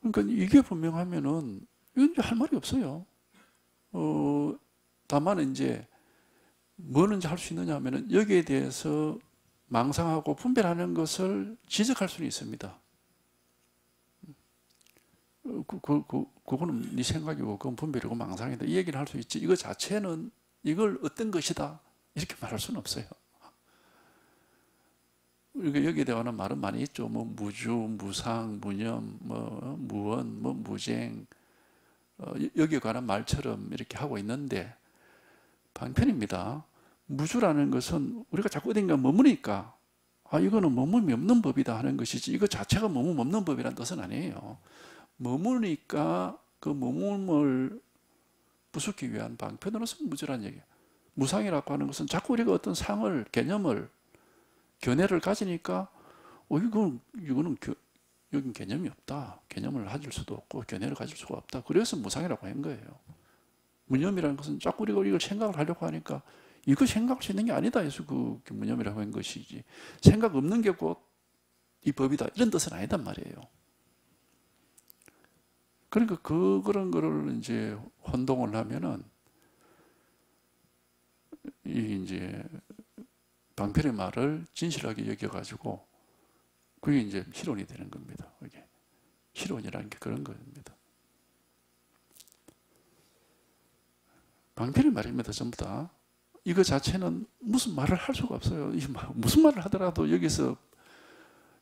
그러니까 이게 분명하면은 이건 할 말이 없어요. 어, 다만 이제 뭐는지 할 수 있느냐 하면은 여기에 대해서 망상하고 분별하는 것을 지적할 수는 있습니다. 그, 그, 그, 그거는 네 생각이고 그건 분별이고 망상이다 이 얘기를 할 수 있지 이거 자체는 이걸 어떤 것이다 이렇게 말할 수는 없어요. 우리가 여기에 대한 말은 많이 있죠. 뭐 무주, 무상, 무념, 뭐 무원, 뭐 무쟁 어, 여기에 관한 말처럼 이렇게 하고 있는데 방편입니다. 무주라는 것은 우리가 자꾸 어딘가 머무니까 아 이거는 머물이 없는 법이다 하는 것이지 이거 자체가 머물 없는 법이란 뜻은 아니에요. 머무니까 그 머물을 부수기 위한 방편으로서 무주란 얘기예요. 무상이라고 하는 것은 자꾸 우리가 어떤 상을 개념을 견해를 가지니까 어 이건 이거는 겨, 여긴 개념이 없다. 개념을 가질 수도 없고 견해를 가질 수가 없다. 그래서 무상이라고 한 거예요. 무념이라는 것은 자꾸 우리가 이걸 생각을 하려고 하니까 이거 생각할 수 있는 게 아니다 해서 그 무념이라고 한 것이지 생각 없는 게 곧 이 법이다 이런 뜻은 아니단 말이에요. 그러니까 그 그런 거를 이제 혼동을 하면은 이 이제 방편의 말을 진실하게 여겨가지고 그게 이제 실론이 되는 겁니다. 이게 실론이라는 게 그런 겁니다. 방편의 말입니다. 전부 다. 이거 자체는 무슨 말을 할 수가 없어요. 무슨 말을 하더라도 여기서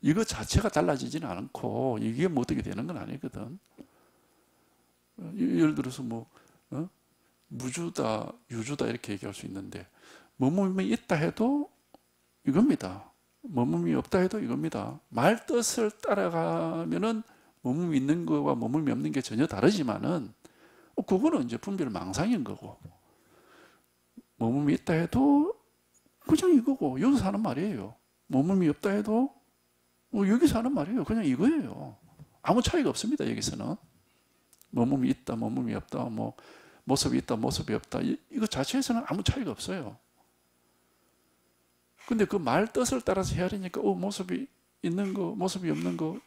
이거 자체가 달라지지는 않고 이게 뭐 어떻게 되는 건 아니거든. 예를 들어서 뭐 어? 무주다, 유주다 이렇게 얘기할 수 있는데 머물이 있다 해도 이겁니다. 머물이 없다 해도 이겁니다. 말 뜻을 따라가면은 머물이 있는 거와 머물이 없는 게 전혀 다르지만은 그거는 이제 분별 망상인 거고 머물이 있다 해도 그냥 이거고 여기서 하는 말이에요. 머물이 없다 해도 뭐 여기서 하는 말이에요. 그냥 이거예요. 아무 차이가 없습니다. 여기서는 머물이 있다, 머물이 없다, 뭐 모습이 있다, 모습이 없다. 이거 자체에서는 아무 차이가 없어요. 근데 그 말 뜻을 따라서 헤아리니까 어 모습이 있는 거, 모습이 없는 거,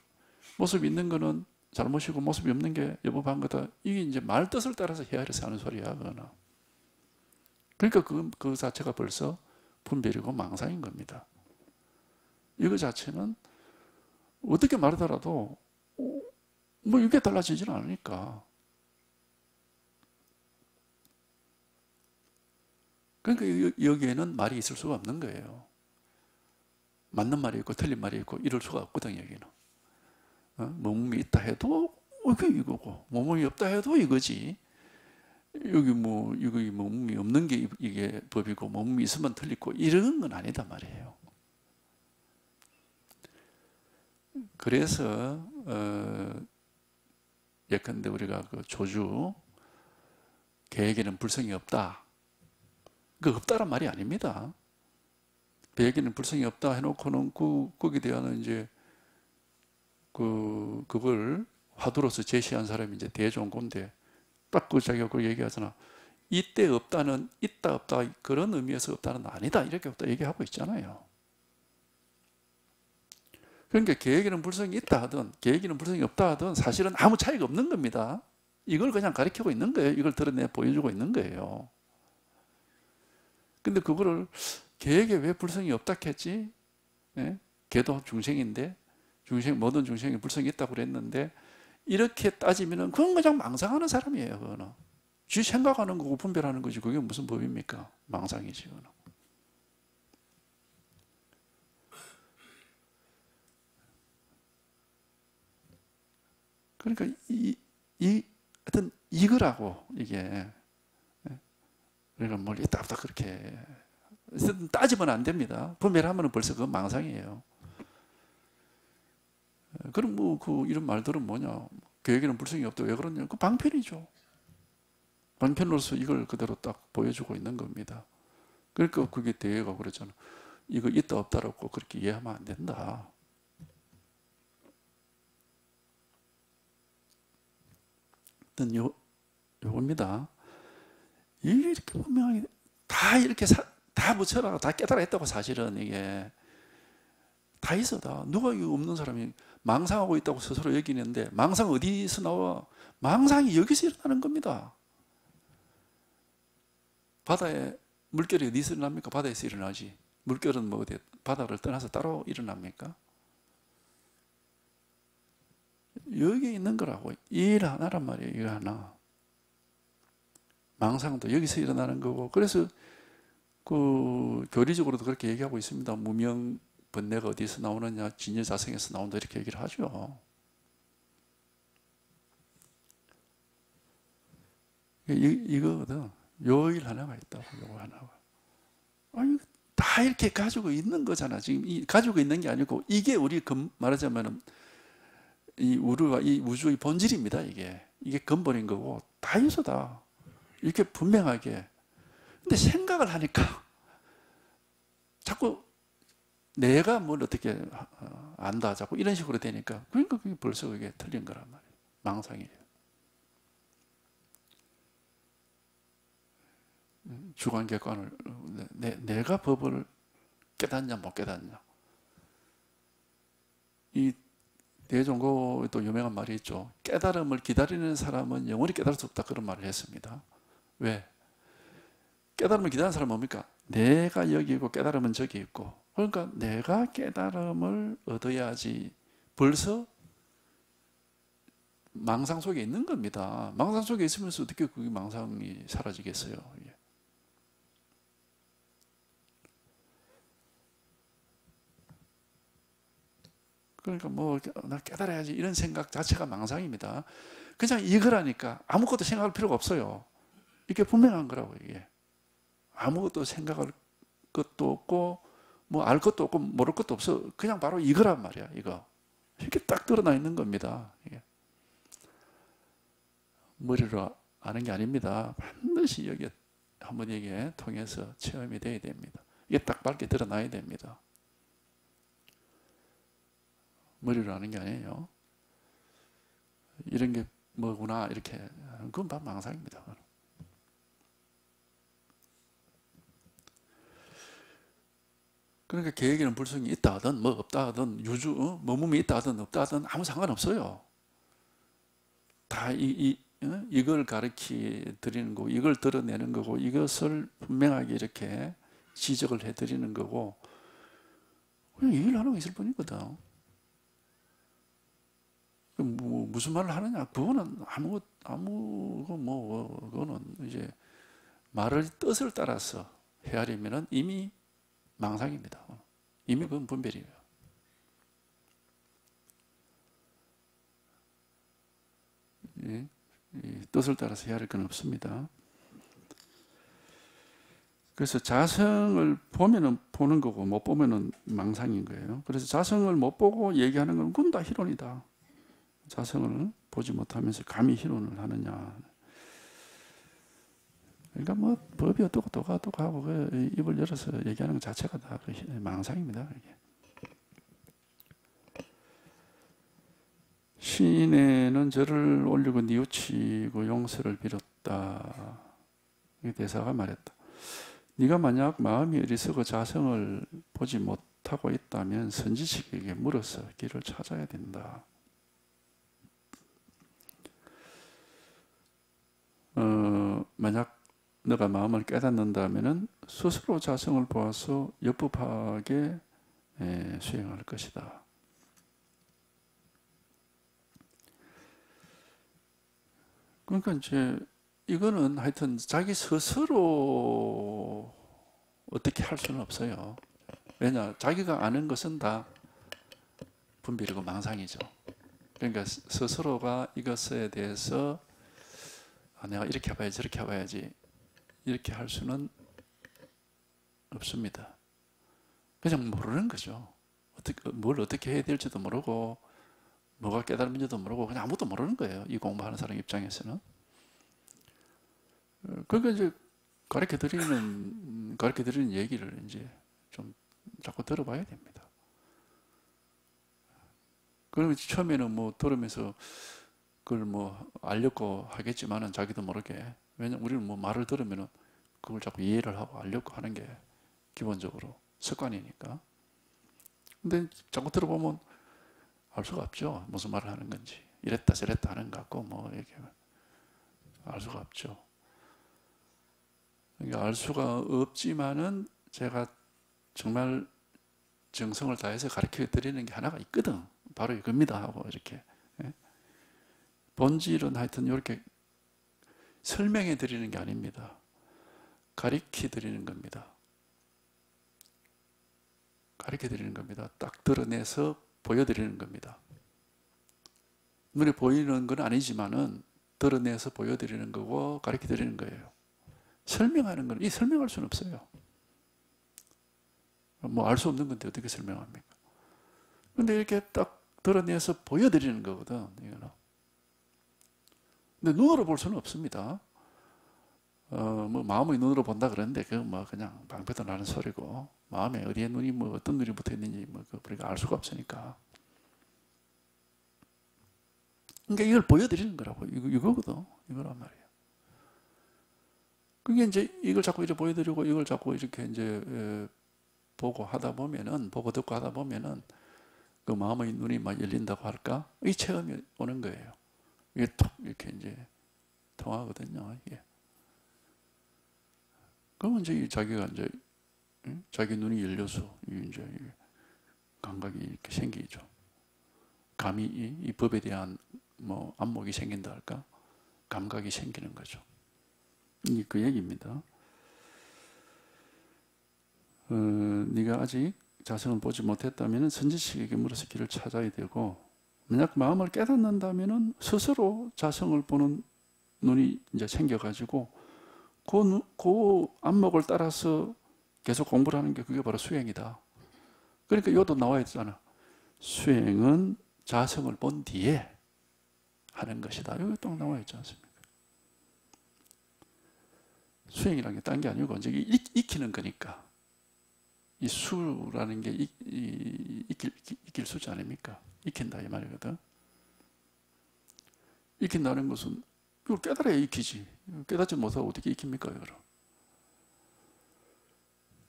모습이 있는 거는 잘못이고 모습이 없는 게 여법한 거다. 이게 이제 말 뜻을 따라서 헤아려서 하는 소리야, 그거는. 그러니까 그, 그 자체가 벌써 분별이고 망상인 겁니다. 이거 자체는 어떻게 말하더라도 어, 뭐 이게 달라지진 않으니까. 그러니까 여기에는 말이 있을 수가 없는 거예요. 맞는 말이 있고 틀린 말이 있고 이럴 수가 없거든 여기는. 어? 몸이 있다 해도 이게 이거고 몸이 없다 해도 이거지. 여기 뭐 이거 몸이 없는 게 이게 법이고 몸이 있으면 틀리고 이런 건 아니다 말이에요. 그래서 어, 예컨대 우리가 그 조주 계획에는 불성이 없다. 그 없다란 말이 아닙니다. 계획에는 불성이 없다 해놓고는 그 거기에 대한 이제 그 그걸 화두로서 제시한 사람이 이제 대종고인데 딱그그 얘기하잖아. 이때 없다는 있다 없다 그런 의미에서 없다는 아니다 이렇게 없다 얘기하고 있잖아요. 그러니까 계획에는 불성이 있다 하든 계획에는 불성이 없다 하든 사실은 아무 차이가 없는 겁니다. 이걸 그냥 가리키고 있는 거예요. 이걸 드러내 보여주고 있는 거예요. 근데 그거를 계획에 왜 불성이 없다 했지? 예? 걔도 중생인데 중생 모든 중생이 불성이 있다고 그랬는데 이렇게 따지면은 그건 그냥 망상하는 사람이에요. 그거는 쥐 생각하는 거고 분별하는 거지 그게 무슨 법입니까? 망상이지 그거는. 그러니까 이, 이 하여튼 이거라고 이게 그러니까 뭘 이따 다 그렇게 따지면 안 됩니다. 분별하면 벌써 그건 망상이에요. 그럼 뭐 그 이런 말들은 뭐냐? 교회에는 불성이 없다. 왜 그러냐? 그 방편이죠. 방편으로서 이걸 그대로 딱 보여주고 있는 겁니다. 그러니까 그게 대회가 그러잖아. 이거 있다 없다라고 그렇게 이해하면 안 된다. 요, 요겁니다. 이렇게 분명하게 다 이렇게 사, 다 붙여라, 다 깨달아 했다고 사실은 이게 다 있어 다. 누가 이거 없는 사람이 망상하고 있다고 스스로 여기는데 망상 어디서 나와? 망상이 여기서 일어나는 겁니다. 바다에 물결이 어디서 일어납니까? 바다에서 일어나지. 물결은 뭐 어디 바다를 떠나서 따로 일어납니까? 여기 있는 거라고. 일 하나란 말이에요. 일 하나. 망상도 여기서 일어나는 거고. 그래서 그 교리적으로도 그렇게 얘기하고 있습니다. 무명 번뇌가 어디서 나오느냐? 진여자성에서 나온다 이렇게 얘기를 하죠. 이, 이거거든. 요일 하나가 있다고, 요거 하나가. 아니, 다 이렇게 가지고 있는 거잖아. 지금 이 가지고 있는 게 아니고, 이게 우리 말하자면은, 이 우주와 이 우주의 본질입니다, 이게. 이게 근본인 거고, 다 있어, 다. 이렇게 분명하게. 근데 생각을 하니까, 자꾸 내가 뭘 어떻게 어, 안다, 자꾸 이런 식으로 되니까, 그러니까 그게 벌써 그게 틀린 거란 말이에요. 망상이에요. 주관 객관을 내, 내가 법을 깨닫냐 못 깨닫냐 이 대종고 또 유명한 말이 있죠 깨달음을 기다리는 사람은 영원히 깨달을 수 없다 그런 말을 했습니다 왜? 깨달음을 기다리는 사람은 뭡니까? 내가 여기 있고 깨달음은 저기 있고 그러니까 내가 깨달음을 얻어야지 벌써 망상 속에 있는 겁니다. 망상 속에 있으면서 어떻게 그게 망상이 사라지겠어요? 그러니까 뭐 나 깨달아야지 이런 생각 자체가 망상입니다. 그냥 이거라니까 아무것도 생각할 필요가 없어요. 이게 분명한 거라고 이게 아무것도 생각할 것도 없고 뭐 알 것도 없고 모를 것도 없어. 그냥 바로 이거란 말이야 이거 이렇게 딱 드러나 있는 겁니다. 이게. 머리로 아는 게 아닙니다. 반드시 여기 한번 에게 통해서 체험이 돼야 됩니다. 이게 딱 밝게 드러나야 됩니다. 머리로 하는 게 아니에요. 이런 게 뭐구나 이렇게 그건 다 망상입니다. 그러니까 계획에는 불성이 있다 하든 뭐 없다 하든 유주 어? 머몸이 있다 하든 없다 하든 아무 상관없어요. 다 이, 이, 어? 이걸 가르치 드리는 거고 이걸 드러내는 거고 이것을 분명하게 이렇게 지적을 해 드리는 거고 그냥 이 하는 거 있을 뿐이거든. 뭐 무슨 말을 하느냐? 그거는 아무 아무 뭐 그거는 이제 말을 뜻을 따라서 헤아리면은 이미 망상입니다. 이미 그건 분별이에요. 예, 뜻을 따라서 헤아릴 건 없습니다. 그래서 자성을 보면은 보는 거고 못 보면은 망상인 거예요. 그래서 자성을 못 보고 얘기하는 건 그건 다 희론이다. 자성을 보지 못하면서 감히 희론을 하느냐. 그러니까 뭐 법이 어떻고 또가 어떻고 하고 그 입을 열어서 얘기하는 것 자체가 다 그 망상입니다. 이게. 시인에는 저를 올리고 뉘우치고 용서를 빌었다. 이 대사가 말했다. 네가 만약 마음이 어리석어 자성을 보지 못하고 있다면 선지식에게 물어서 길을 찾아야 된다. 어, 만약 너가 마음을 깨닫는다면 스스로 자성을 보아서 역법하게 에, 수행할 것이다. 그러니까 이제 이거는 하여튼 자기 스스로 어떻게 할 수는 없어요. 왜냐, 자기가 아는 것은 다 분별이고 망상이죠. 그러니까 스스로가 이것에 대해서 아, 내가 이렇게 해봐야지 저렇게 해봐야지 이렇게 할 수는 없습니다. 그냥 모르는 거죠. 어떻게, 뭘 어떻게 해야 될지도 모르고, 뭐가 깨달은지도 모르고, 그냥 아무것도 모르는 거예요. 이 공부하는 사람 입장에서는. 그러니까 이제 가르쳐 드리는, 가르쳐 드리는 얘기를 이제 좀 자꾸 들어봐야 됩니다. 그러면 처음에는 뭐 들으면서 그걸 뭐 알려고 하겠지만은 자기도 모르게 왜냐면 우리는 뭐 말을 들으면은 그걸 자꾸 이해를 하고 알려고 하는 게 기본적으로 습관이니까. 근데 자꾸 들어보면 알 수가 없죠. 무슨 말을 하는 건지. 이랬다 저랬다 하는 것 같고 뭐 이렇게 알 수가 없죠. 그러니까 알 수가 없지만은 제가 정말 정성을 다해서 가르쳐 드리는 게 하나가 있거든. 바로 이겁니다 하고 이렇게 예? 본질은 하여튼 이렇게 설명해 드리는 게 아닙니다. 가르쳐 드리는 겁니다. 가르쳐 드리는 겁니다. 딱 드러내서 보여드리는 겁니다. 눈에 보이는 건 아니지만은 드러내서 보여드리는 거고 가르쳐 드리는 거예요. 설명하는 건, 이 설명할 수는 없어요. 뭐 알 수 없는 건데 어떻게 설명합니까? 근데 이렇게 딱 드러내서 보여드리는 거거든, 이거는. 근데 눈으로 볼 수는 없습니다. 어, 뭐 마음의 눈으로 본다 그러는데 그건 뭐 그냥 방패도 나는 소리고 마음에 어디에 눈이 뭐 어떤 눈이 붙어 있는지 뭐 우리가 알 수가 없으니까. 그러니까 이걸 보여드리는 거라고 이거 이거거든 이거란 말이에요. 그게 이제 이걸 자꾸 이렇게 보여드리고 이걸 자꾸 이렇게 이제 보고 하다 보면은 보고 듣고 하다 보면은 그 마음의 눈이 막 열린다고 할까? 이 체험이 오는 거예요. 이게 톡 이렇게 이제 통하거든요. 이게. 그러면 이제 자기가 이제 자기 눈이 열려서 이제 감각이 이렇게 생기죠. 감이 이, 이 법에 대한 뭐 안목이 생긴다 할까? 감각이 생기는 거죠. 이그 얘기입니다. 어, 네가 아직 자성을 보지 못했다면 선지식에게 물어서 길을 찾아야 되고 만약 마음을 깨닫는다면 스스로 자성을 보는 눈이 이제 생겨가지고 그, 그 안목을 따라서 계속 공부를 하는 게 그게 바로 수행이다. 그러니까 이것도 나와 있잖아. 수행은 자성을 본 뒤에 하는 것이다. 여기 딱 나와 있지 않습니까? 수행이라는 게 딴 게 아니고 이제 익 히는 거니까. 이 수라는 게 익, 이, 익힐, 익힐 수지 아닙니까? 익힌다 이 말이거든. 익힌다는 것은 이걸 깨달아야 익히지. 깨닫지 못하고 어떻게 익힙니까, 여러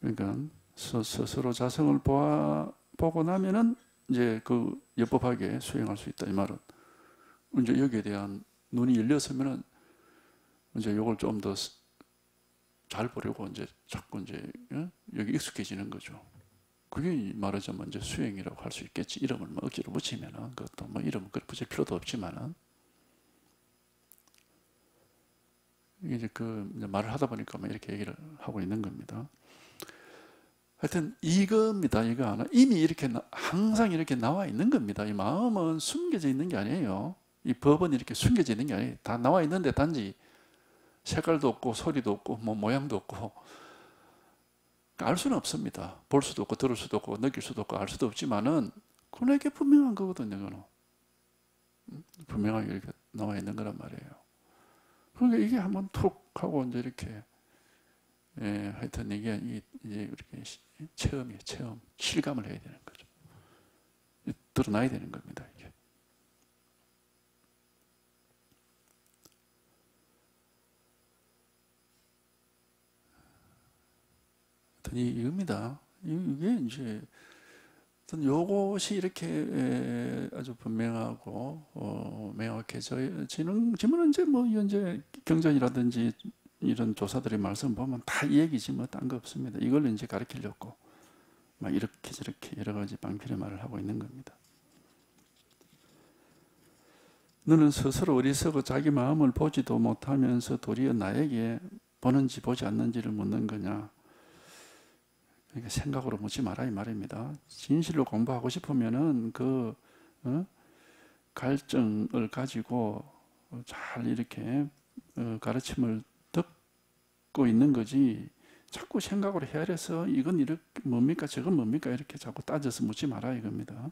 그러니까 스스로 자성을 보아, 보고 나면은 이제 그 여법하게 수행할 수 있다 이 말은 이제 여기에 대한 눈이 열렸으면은 이제 이걸 좀 더 잘 보려고 이제 자꾸 이제 여기 익숙해지는 거죠. 그게 말하자면 이제 수행이라고 할 수 있겠지. 이름을 뭐 억지로 붙이면은 그것도 뭐 이름 그 붙일 필요도 없지만은 이제 그 말을 하다 보니까 뭐 이렇게 얘기를 하고 있는 겁니다. 하여튼 이겁니다. 이거 하나. 이미 이렇게 항상 이렇게 나와 있는 겁니다. 이 마음은 숨겨져 있는 게 아니에요. 이 법은 이렇게 숨겨져 있는 게 아니에요. 다 나와 있는데 단지 색깔도 없고 소리도 없고 뭐 모양도 없고 알 수는 없습니다. 볼 수도 없고 들을 수도 없고 느낄 수도 없고 알 수도 없지만은 그게 분명한 거거든요. 그는 분명하게 이렇게 나와 있는 거란 말이에요. 그러니까 이게 한번 툭 하고 이제 이렇게 예, 하여튼 이게 이제 이렇게 체험이에요. 체험, 실감을 해야 되는 거죠. 드러나야 되는 겁니다. 이게. 하여튼 이겁니다. 이게 이제 요것이 이렇게 아주 분명하고 어, 명확해져지는 지금은 이제 뭐 현재 경전이라든지 이런 조사들의 말씀 보면 다 이 얘기지 뭐 딴 거 없습니다. 이걸 이제 가르치려고 막 이렇게 저렇게 여러 가지 방편의 말을 하고 있는 겁니다. 너는 스스로 어리석어 자기 마음을 보지도 못하면서 도리어 나에게 보는지 보지 않는지를 묻는 거냐? 그러니까 생각으로 묻지 마라 이 말입니다. 진실로 공부하고 싶으면은 그 어? 갈증을 가지고 잘 이렇게 어, 가르침을 찾고 있는 거지 자꾸 생각으로 헤아려서 이건 이렇게 뭡니까 저건 뭡니까 이렇게 자꾸 따져서 묻지 마라 이겁니다.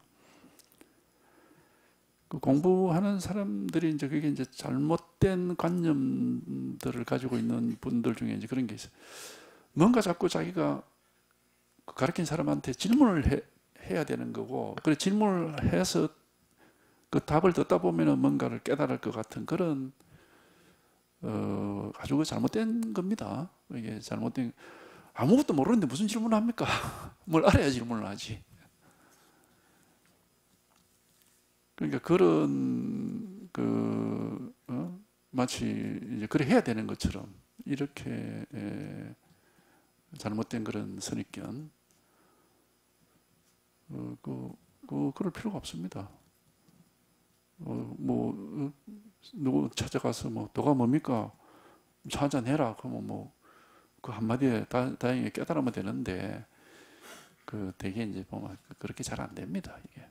그 공부하는 사람들이 이제 그게 이제 잘못된 관념들을 가지고 있는 분들 중에 이제 그런 게 있어요. 뭔가 자꾸 자기가 그 가르친 사람한테 질문을 해, 해야 되는 거고, 그래 질문을 해서 그 답을 듣다 보면은 뭔가를 깨달을 것 같은 그런 어, 아주 잘못된 겁니다. 이게 잘못된 아무것도 모르는데 무슨 질문을 합니까? (laughs) 뭘 알아야 질문을 하지. 그러니까 그런 그 어? 마치 이제 그래 해야 되는 것처럼 이렇게 에, 잘못된 그런 선입견 어, 그, 그 그럴 필요가 없습니다. 어, 뭐 어, 누구 찾아가서 뭐 너가 뭡니까 한잔 해라 그러면 뭐 그 한마디에 다, 다행히 깨달으면 되는데 그 되게 이제 보면 그렇게 잘 안 됩니다 이게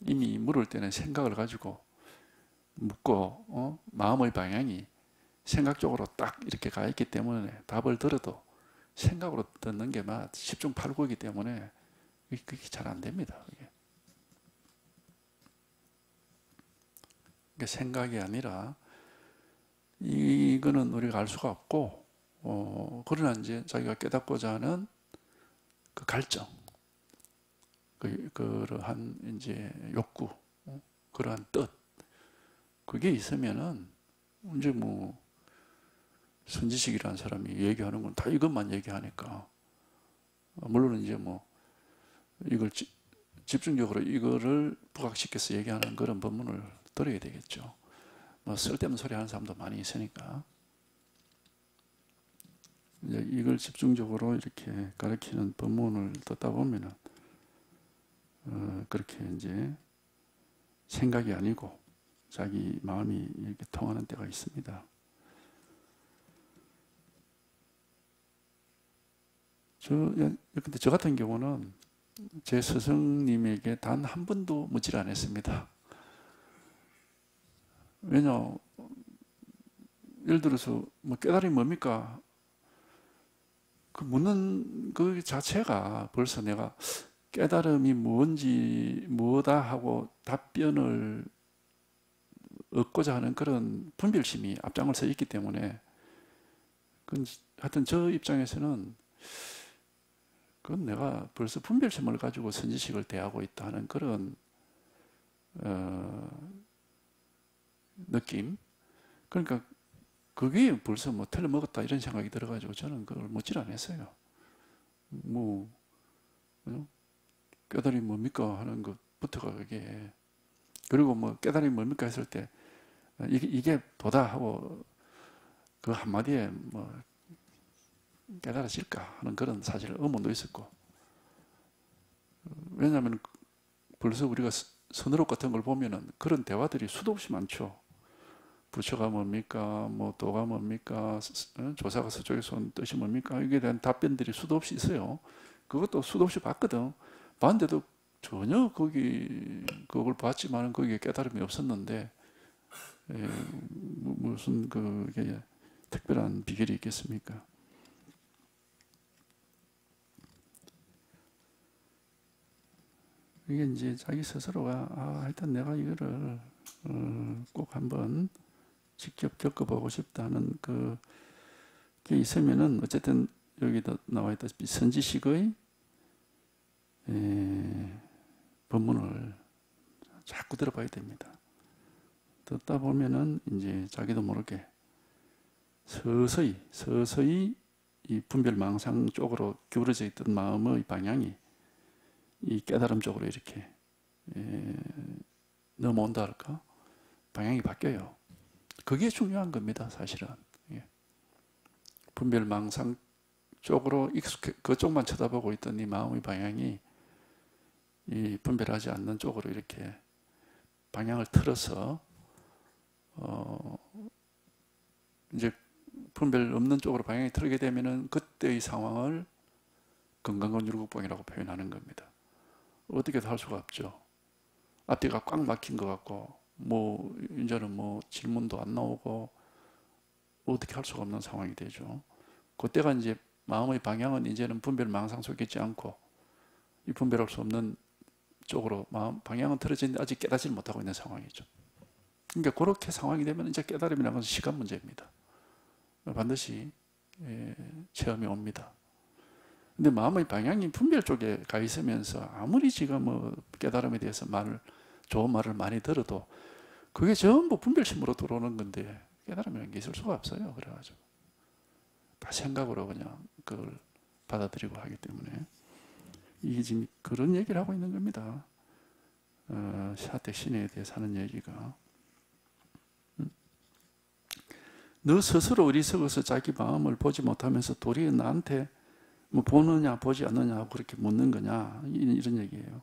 이미 물을 때는 생각을 가지고 묻고 어? 마음의 방향이 생각 쪽으로 딱 이렇게 가 있기 때문에 답을 들어도 생각으로 듣는 게 막 10중 8구이기 때문에 그게 잘 안 됩니다. 그게. 생각이 아니라 이거는 우리가 알 수가 없고 어, 그러나 이제 자기가 깨닫고자 하는 그 갈정 그, 그러한 이제 욕구 어, 그러한 뜻 그게 있으면은 이제 뭐 선지식이라는 사람이 얘기하는 건 다 이것만 얘기하니까 물론 이제 뭐 이걸 지, 집중적으로 이거를 부각시켜서 얘기하는 그런 법문을 들어야 되겠죠. 뭐 쓸데없는 소리 하는 사람도 많이 있으니까. 이제 이걸 집중적으로 이렇게 가르치는 법문을 듣다 보면은, 어, 그렇게 이제 생각이 아니고 자기 마음이 이렇게 통하는 때가 있습니다. 저, 근데 저 같은 경우는 제 스승님에게 단 한 번도 묻지를 않았습니다. 왜냐, 예를 들어서, 뭐 깨달음이 뭡니까? 그 묻는 그 자체가 벌써 내가 깨달음이 뭔지, 뭐다 하고 답변을 얻고자 하는 그런 분별심이 앞장을 서 있기 때문에, 그 하여튼 저 입장에서는 그건 내가 벌써 분별심을 가지고 선지식을 대하고 있다는 그런 어, 느낌. 그러니까 그게 벌써 뭐 틀려 먹었다 이런 생각이 들어가지고 저는 그걸 묻질 않았어요. 뭐, 어? 깨달이 뭡니까 하는 것부터가 그게. 그리고 뭐 깨달이 뭡니까 했을 때 어, 이게, 이게 보다 하고 그 한마디에 뭐 깨달아질까 하는 그런 사실 의문도 있었고. 왜냐하면 벌써 우리가 선으로 같은 걸 보면은 그런 대화들이 수도 없이 많죠. 부처가 뭡니까? 뭐 도가 뭡니까? 어? 조사가 서쪽에서 온 뜻이 뭡니까? 이게 대한 답변들이 수도 없이 있어요. 그것도 수도 없이 봤거든. 봤는데도 전혀 거기 그걸 봤지만은 거기에 깨달음이 없었는데 예, 무슨 그게 특별한 비결이 있겠습니까? 이게 이제 자기 스스로가 아, 일단 내가 이거를 어, 꼭 한번 직접 겪어보고 싶다는 그게 있으면은 어쨌든 여기도 나와 있다시피 선지식의 에, 법문을 자꾸 들어봐야 됩니다. 듣다 보면은 이제 자기도 모르게 서서히 서서히 이 분별망상 쪽으로 기울어져 있던 마음의 방향이 이 깨달음 쪽으로 이렇게 에, 넘어온다 할까 방향이 바뀌어요. 그게 중요한 겁니다, 사실은. 예. 분별 망상 쪽으로 익숙해, 그쪽만 쳐다보고 있던 이 마음의 방향이 이 분별하지 않는 쪽으로 이렇게 방향을 틀어서, 어, 이제 분별 없는 쪽으로 방향이 틀게 되면은 그때의 상황을 건강건율국봉이라고 표현하는 겁니다. 어떻게도 할 수가 없죠. 앞뒤가 꽉 막힌 것 같고, 뭐 이제는 뭐 질문도 안 나오고 어떻게 할 수가 없는 상황이 되죠. 그때가 이제 마음의 방향은 이제는 분별 망상 속에 있지 않고 이 분별할 수 없는 쪽으로 마음 방향은 틀어지는데 아직 깨닫지 못하고 있는 상황이죠. 그러니까 그렇게 상황이 되면 이제 깨달음이라는 것은 시간 문제입니다. 반드시 예, 체험이 옵니다. 근데 마음의 방향이 분별 쪽에 가 있으면서 아무리 지금 뭐 깨달음에 대해서 말을 좋은 말을 많이 들어도 그게 전부 분별심으로 들어오는 건데 깨달음이라는 게 있을 수가 없어요. 그래가지고 다 생각으로 그냥 그걸 받아들이고 하기 때문에 이게 지금 그런 얘기를 하고 있는 겁니다. 어, 샤텍 신에 대해서 하는 얘기가 음? 너 스스로 어리석어서 자기 마음을 보지 못하면서 도리어 나한테 뭐 보느냐 보지 않느냐 그렇게 묻는 거냐 이런 얘기예요.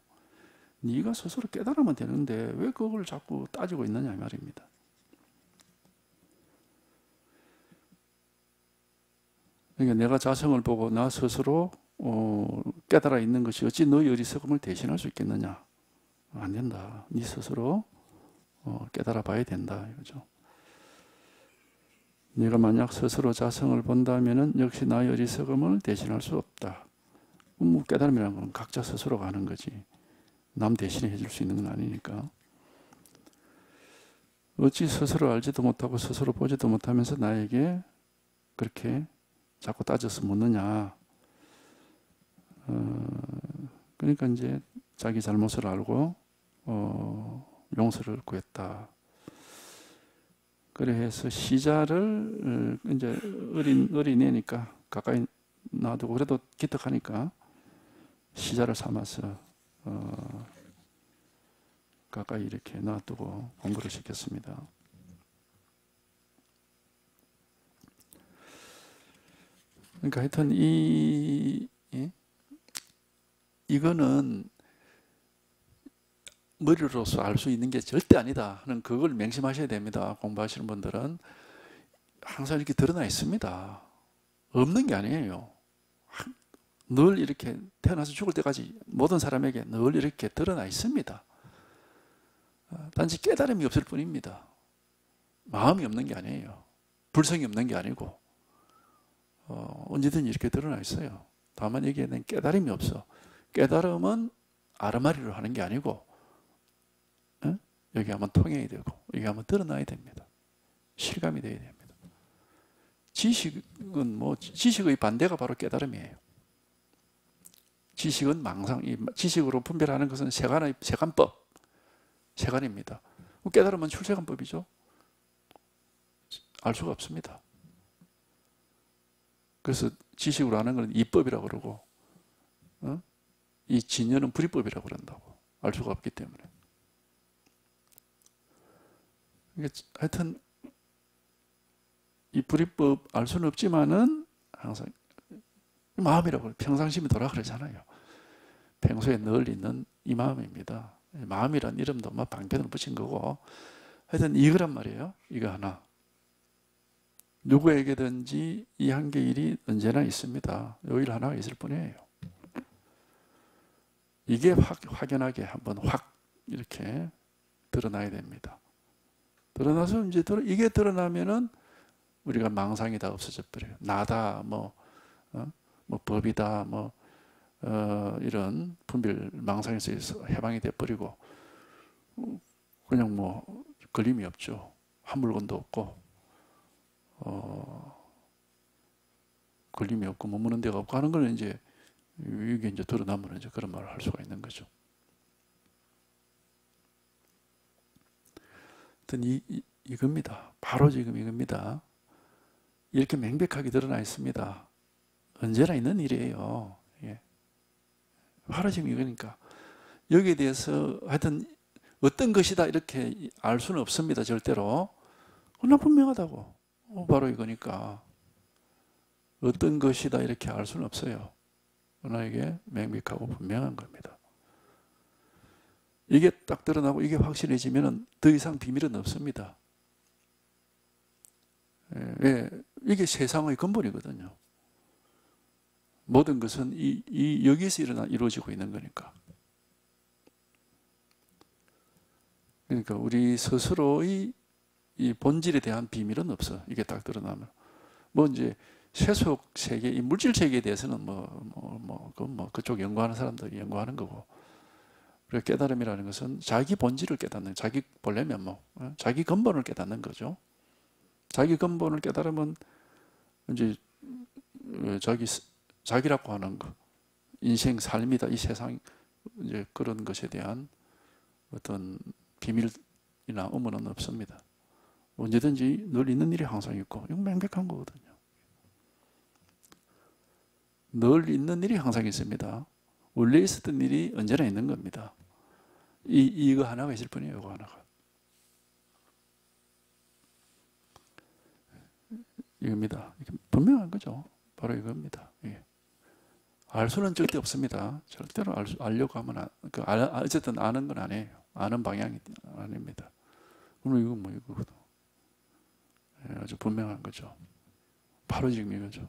네가 스스로 깨달으면 되는데 왜 그걸 자꾸 따지고 있느냐 말입니다. 그러니까 내가 자성을 보고 나 스스로 어, 깨달아 있는 것이 어찌 너의 어리석음을 대신할 수 있겠느냐? 안 된다. 네 스스로 어, 깨달아 봐야 된다. 이거죠. 네가 만약 스스로 자성을 본다면은 역시 나의 어리석음을 대신할 수 없다. 뭐 깨달음이라는 건 각자 스스로가 하는 거지. 남 대신에 해줄 수 있는 건 아니니까. 어찌 스스로 알지도 못하고 스스로 보지도 못하면서 나에게 그렇게 자꾸 따져서 묻느냐. 어, 그러니까 이제 자기 잘못을 알고 어, 용서를 구했다. 그래 해서 시자를 어, 이제 어린 어린애니까 가까이 놔두고 그래도 기특하니까 시자를 삼아서 어, 가까이 이렇게 놔두고 공부를 시켰습니다. 그러니까 하여튼 이 예? 이거는 머리로서 알 수 있는 게 절대 아니다 하는 그걸 명심하셔야 됩니다. 공부하시는 분들은 항상 이렇게 드러나 있습니다. 없는 게 아니에요. 늘 이렇게 태어나서 죽을 때까지 모든 사람에게 늘 이렇게 드러나 있습니다. 단지 깨달음이 없을 뿐입니다. 마음이 없는 게 아니에요. 불성이 없는 게 아니고 어, 언제든 이렇게 드러나 있어요. 다만 여기에는 깨달음이 없어. 깨달음은 아르마리로 하는 게 아니고 에? 여기 한번 통행이 되고 여기 한번 드러나야 됩니다. 실감이 돼야 됩니다. 지식은 뭐 지식의 반대가 바로 깨달음이에요. 지식은 망상, 지식으로 분별하는 것은 세간의 세간법, 세간입니다. 깨달음은 출세간법이죠. 알 수가 없습니다. 그래서 지식으로 하는 것은 이법이라고 그러고, 어? 이 진여는 불이법이라고 그런다고. 알 수가 없기 때문에. 그러니까 하여튼, 이 불이법 알 수는 없지만은 항상 마음이라고 평상심이 돌아 그러잖아요. 평소에 늘 있는 이 마음입니다. 마음이란 이름도 막 방편을 붙인 거고 하여튼 이거란 말이에요. 이거 하나. 누구에게든지 이 한계일이 언제나 있습니다. 요일 하나가 있을 뿐이에요. 이게 확, 확연하게 한번 확 이렇게 드러나야 됩니다. 드러나서 이제 이게 드러나면은 우리가 망상이 다 없어져 버려요. 나다, 뭐, 어? 뭐 법이다, 뭐 어, 이런 분별 망상에서 해방이 돼 버리고 그냥 뭐 걸림이 없죠. 한 물건도 없고 어, 걸림이 없고 머무는 데가 없고 하는 걸 이제 이게 이제 드러나면 이제 그런 말을 할 수가 있는 거죠. 하여튼 이, 이, 이겁니다. 바로 지금 이겁니다. 이렇게 명백하게 드러나 있습니다. 언제나 있는 일이에요. 예. 바로 지금 이거니까. 여기에 대해서 하여튼 어떤 것이다 이렇게 알 수는 없습니다. 절대로. 그러나 분명하다고. 어, 바로 이거니까 어떤 것이다 이렇게 알 수는 없어요. 그러나 이게 명백하고 분명한 겁니다. 이게 딱 드러나고 이게 확실해지면 더 이상 비밀은 없습니다. 예, 예, 이게 세상의 근본이거든요. 모든 것은 이, 이 여기서 일어나 이루어지고 있는 거니까. 그러니까 우리 스스로의 이 본질에 대한 비밀은 없어. 이게 딱 드러나면. 뭐 이제 세속 세계, 이 물질 세계에 대해서는 뭐, 뭐, 뭐, 그 뭐, 그쪽 연구하는 사람들이 연구하는 거고. 그리고 깨달음이라는 것은 자기 본질을 깨닫는, 자기 본래 면목, 어? 자기 근본을 깨닫는 거죠. 자기 근본을 깨달으면 이제 어, 자기, 자기라고 하는 거, 인생, 삶이다, 이 세상, 이제 그런 것에 대한 어떤 비밀이나 의문은 없습니다. 언제든지 늘 있는 일이 항상 있고, 이건 명백한 거거든요. 늘 있는 일이 항상 있습니다. 원래 있었던 일이 언제나 있는 겁니다. 이, 이거 하나가 있을 뿐이에요, 이거 하나가. 이겁니다. 분명한 거죠. 바로 이겁니다. 예. 알 수는 절대 없습니다. 절대로 알 수, 알려고 하면, 안, 그 알, 어쨌든 아는 건 아니에요. 아는 방향이 아닙니다. 그럼 이거 뭐, 이거거든. 예, 아주 분명한 거죠. 바로 지금 이거죠.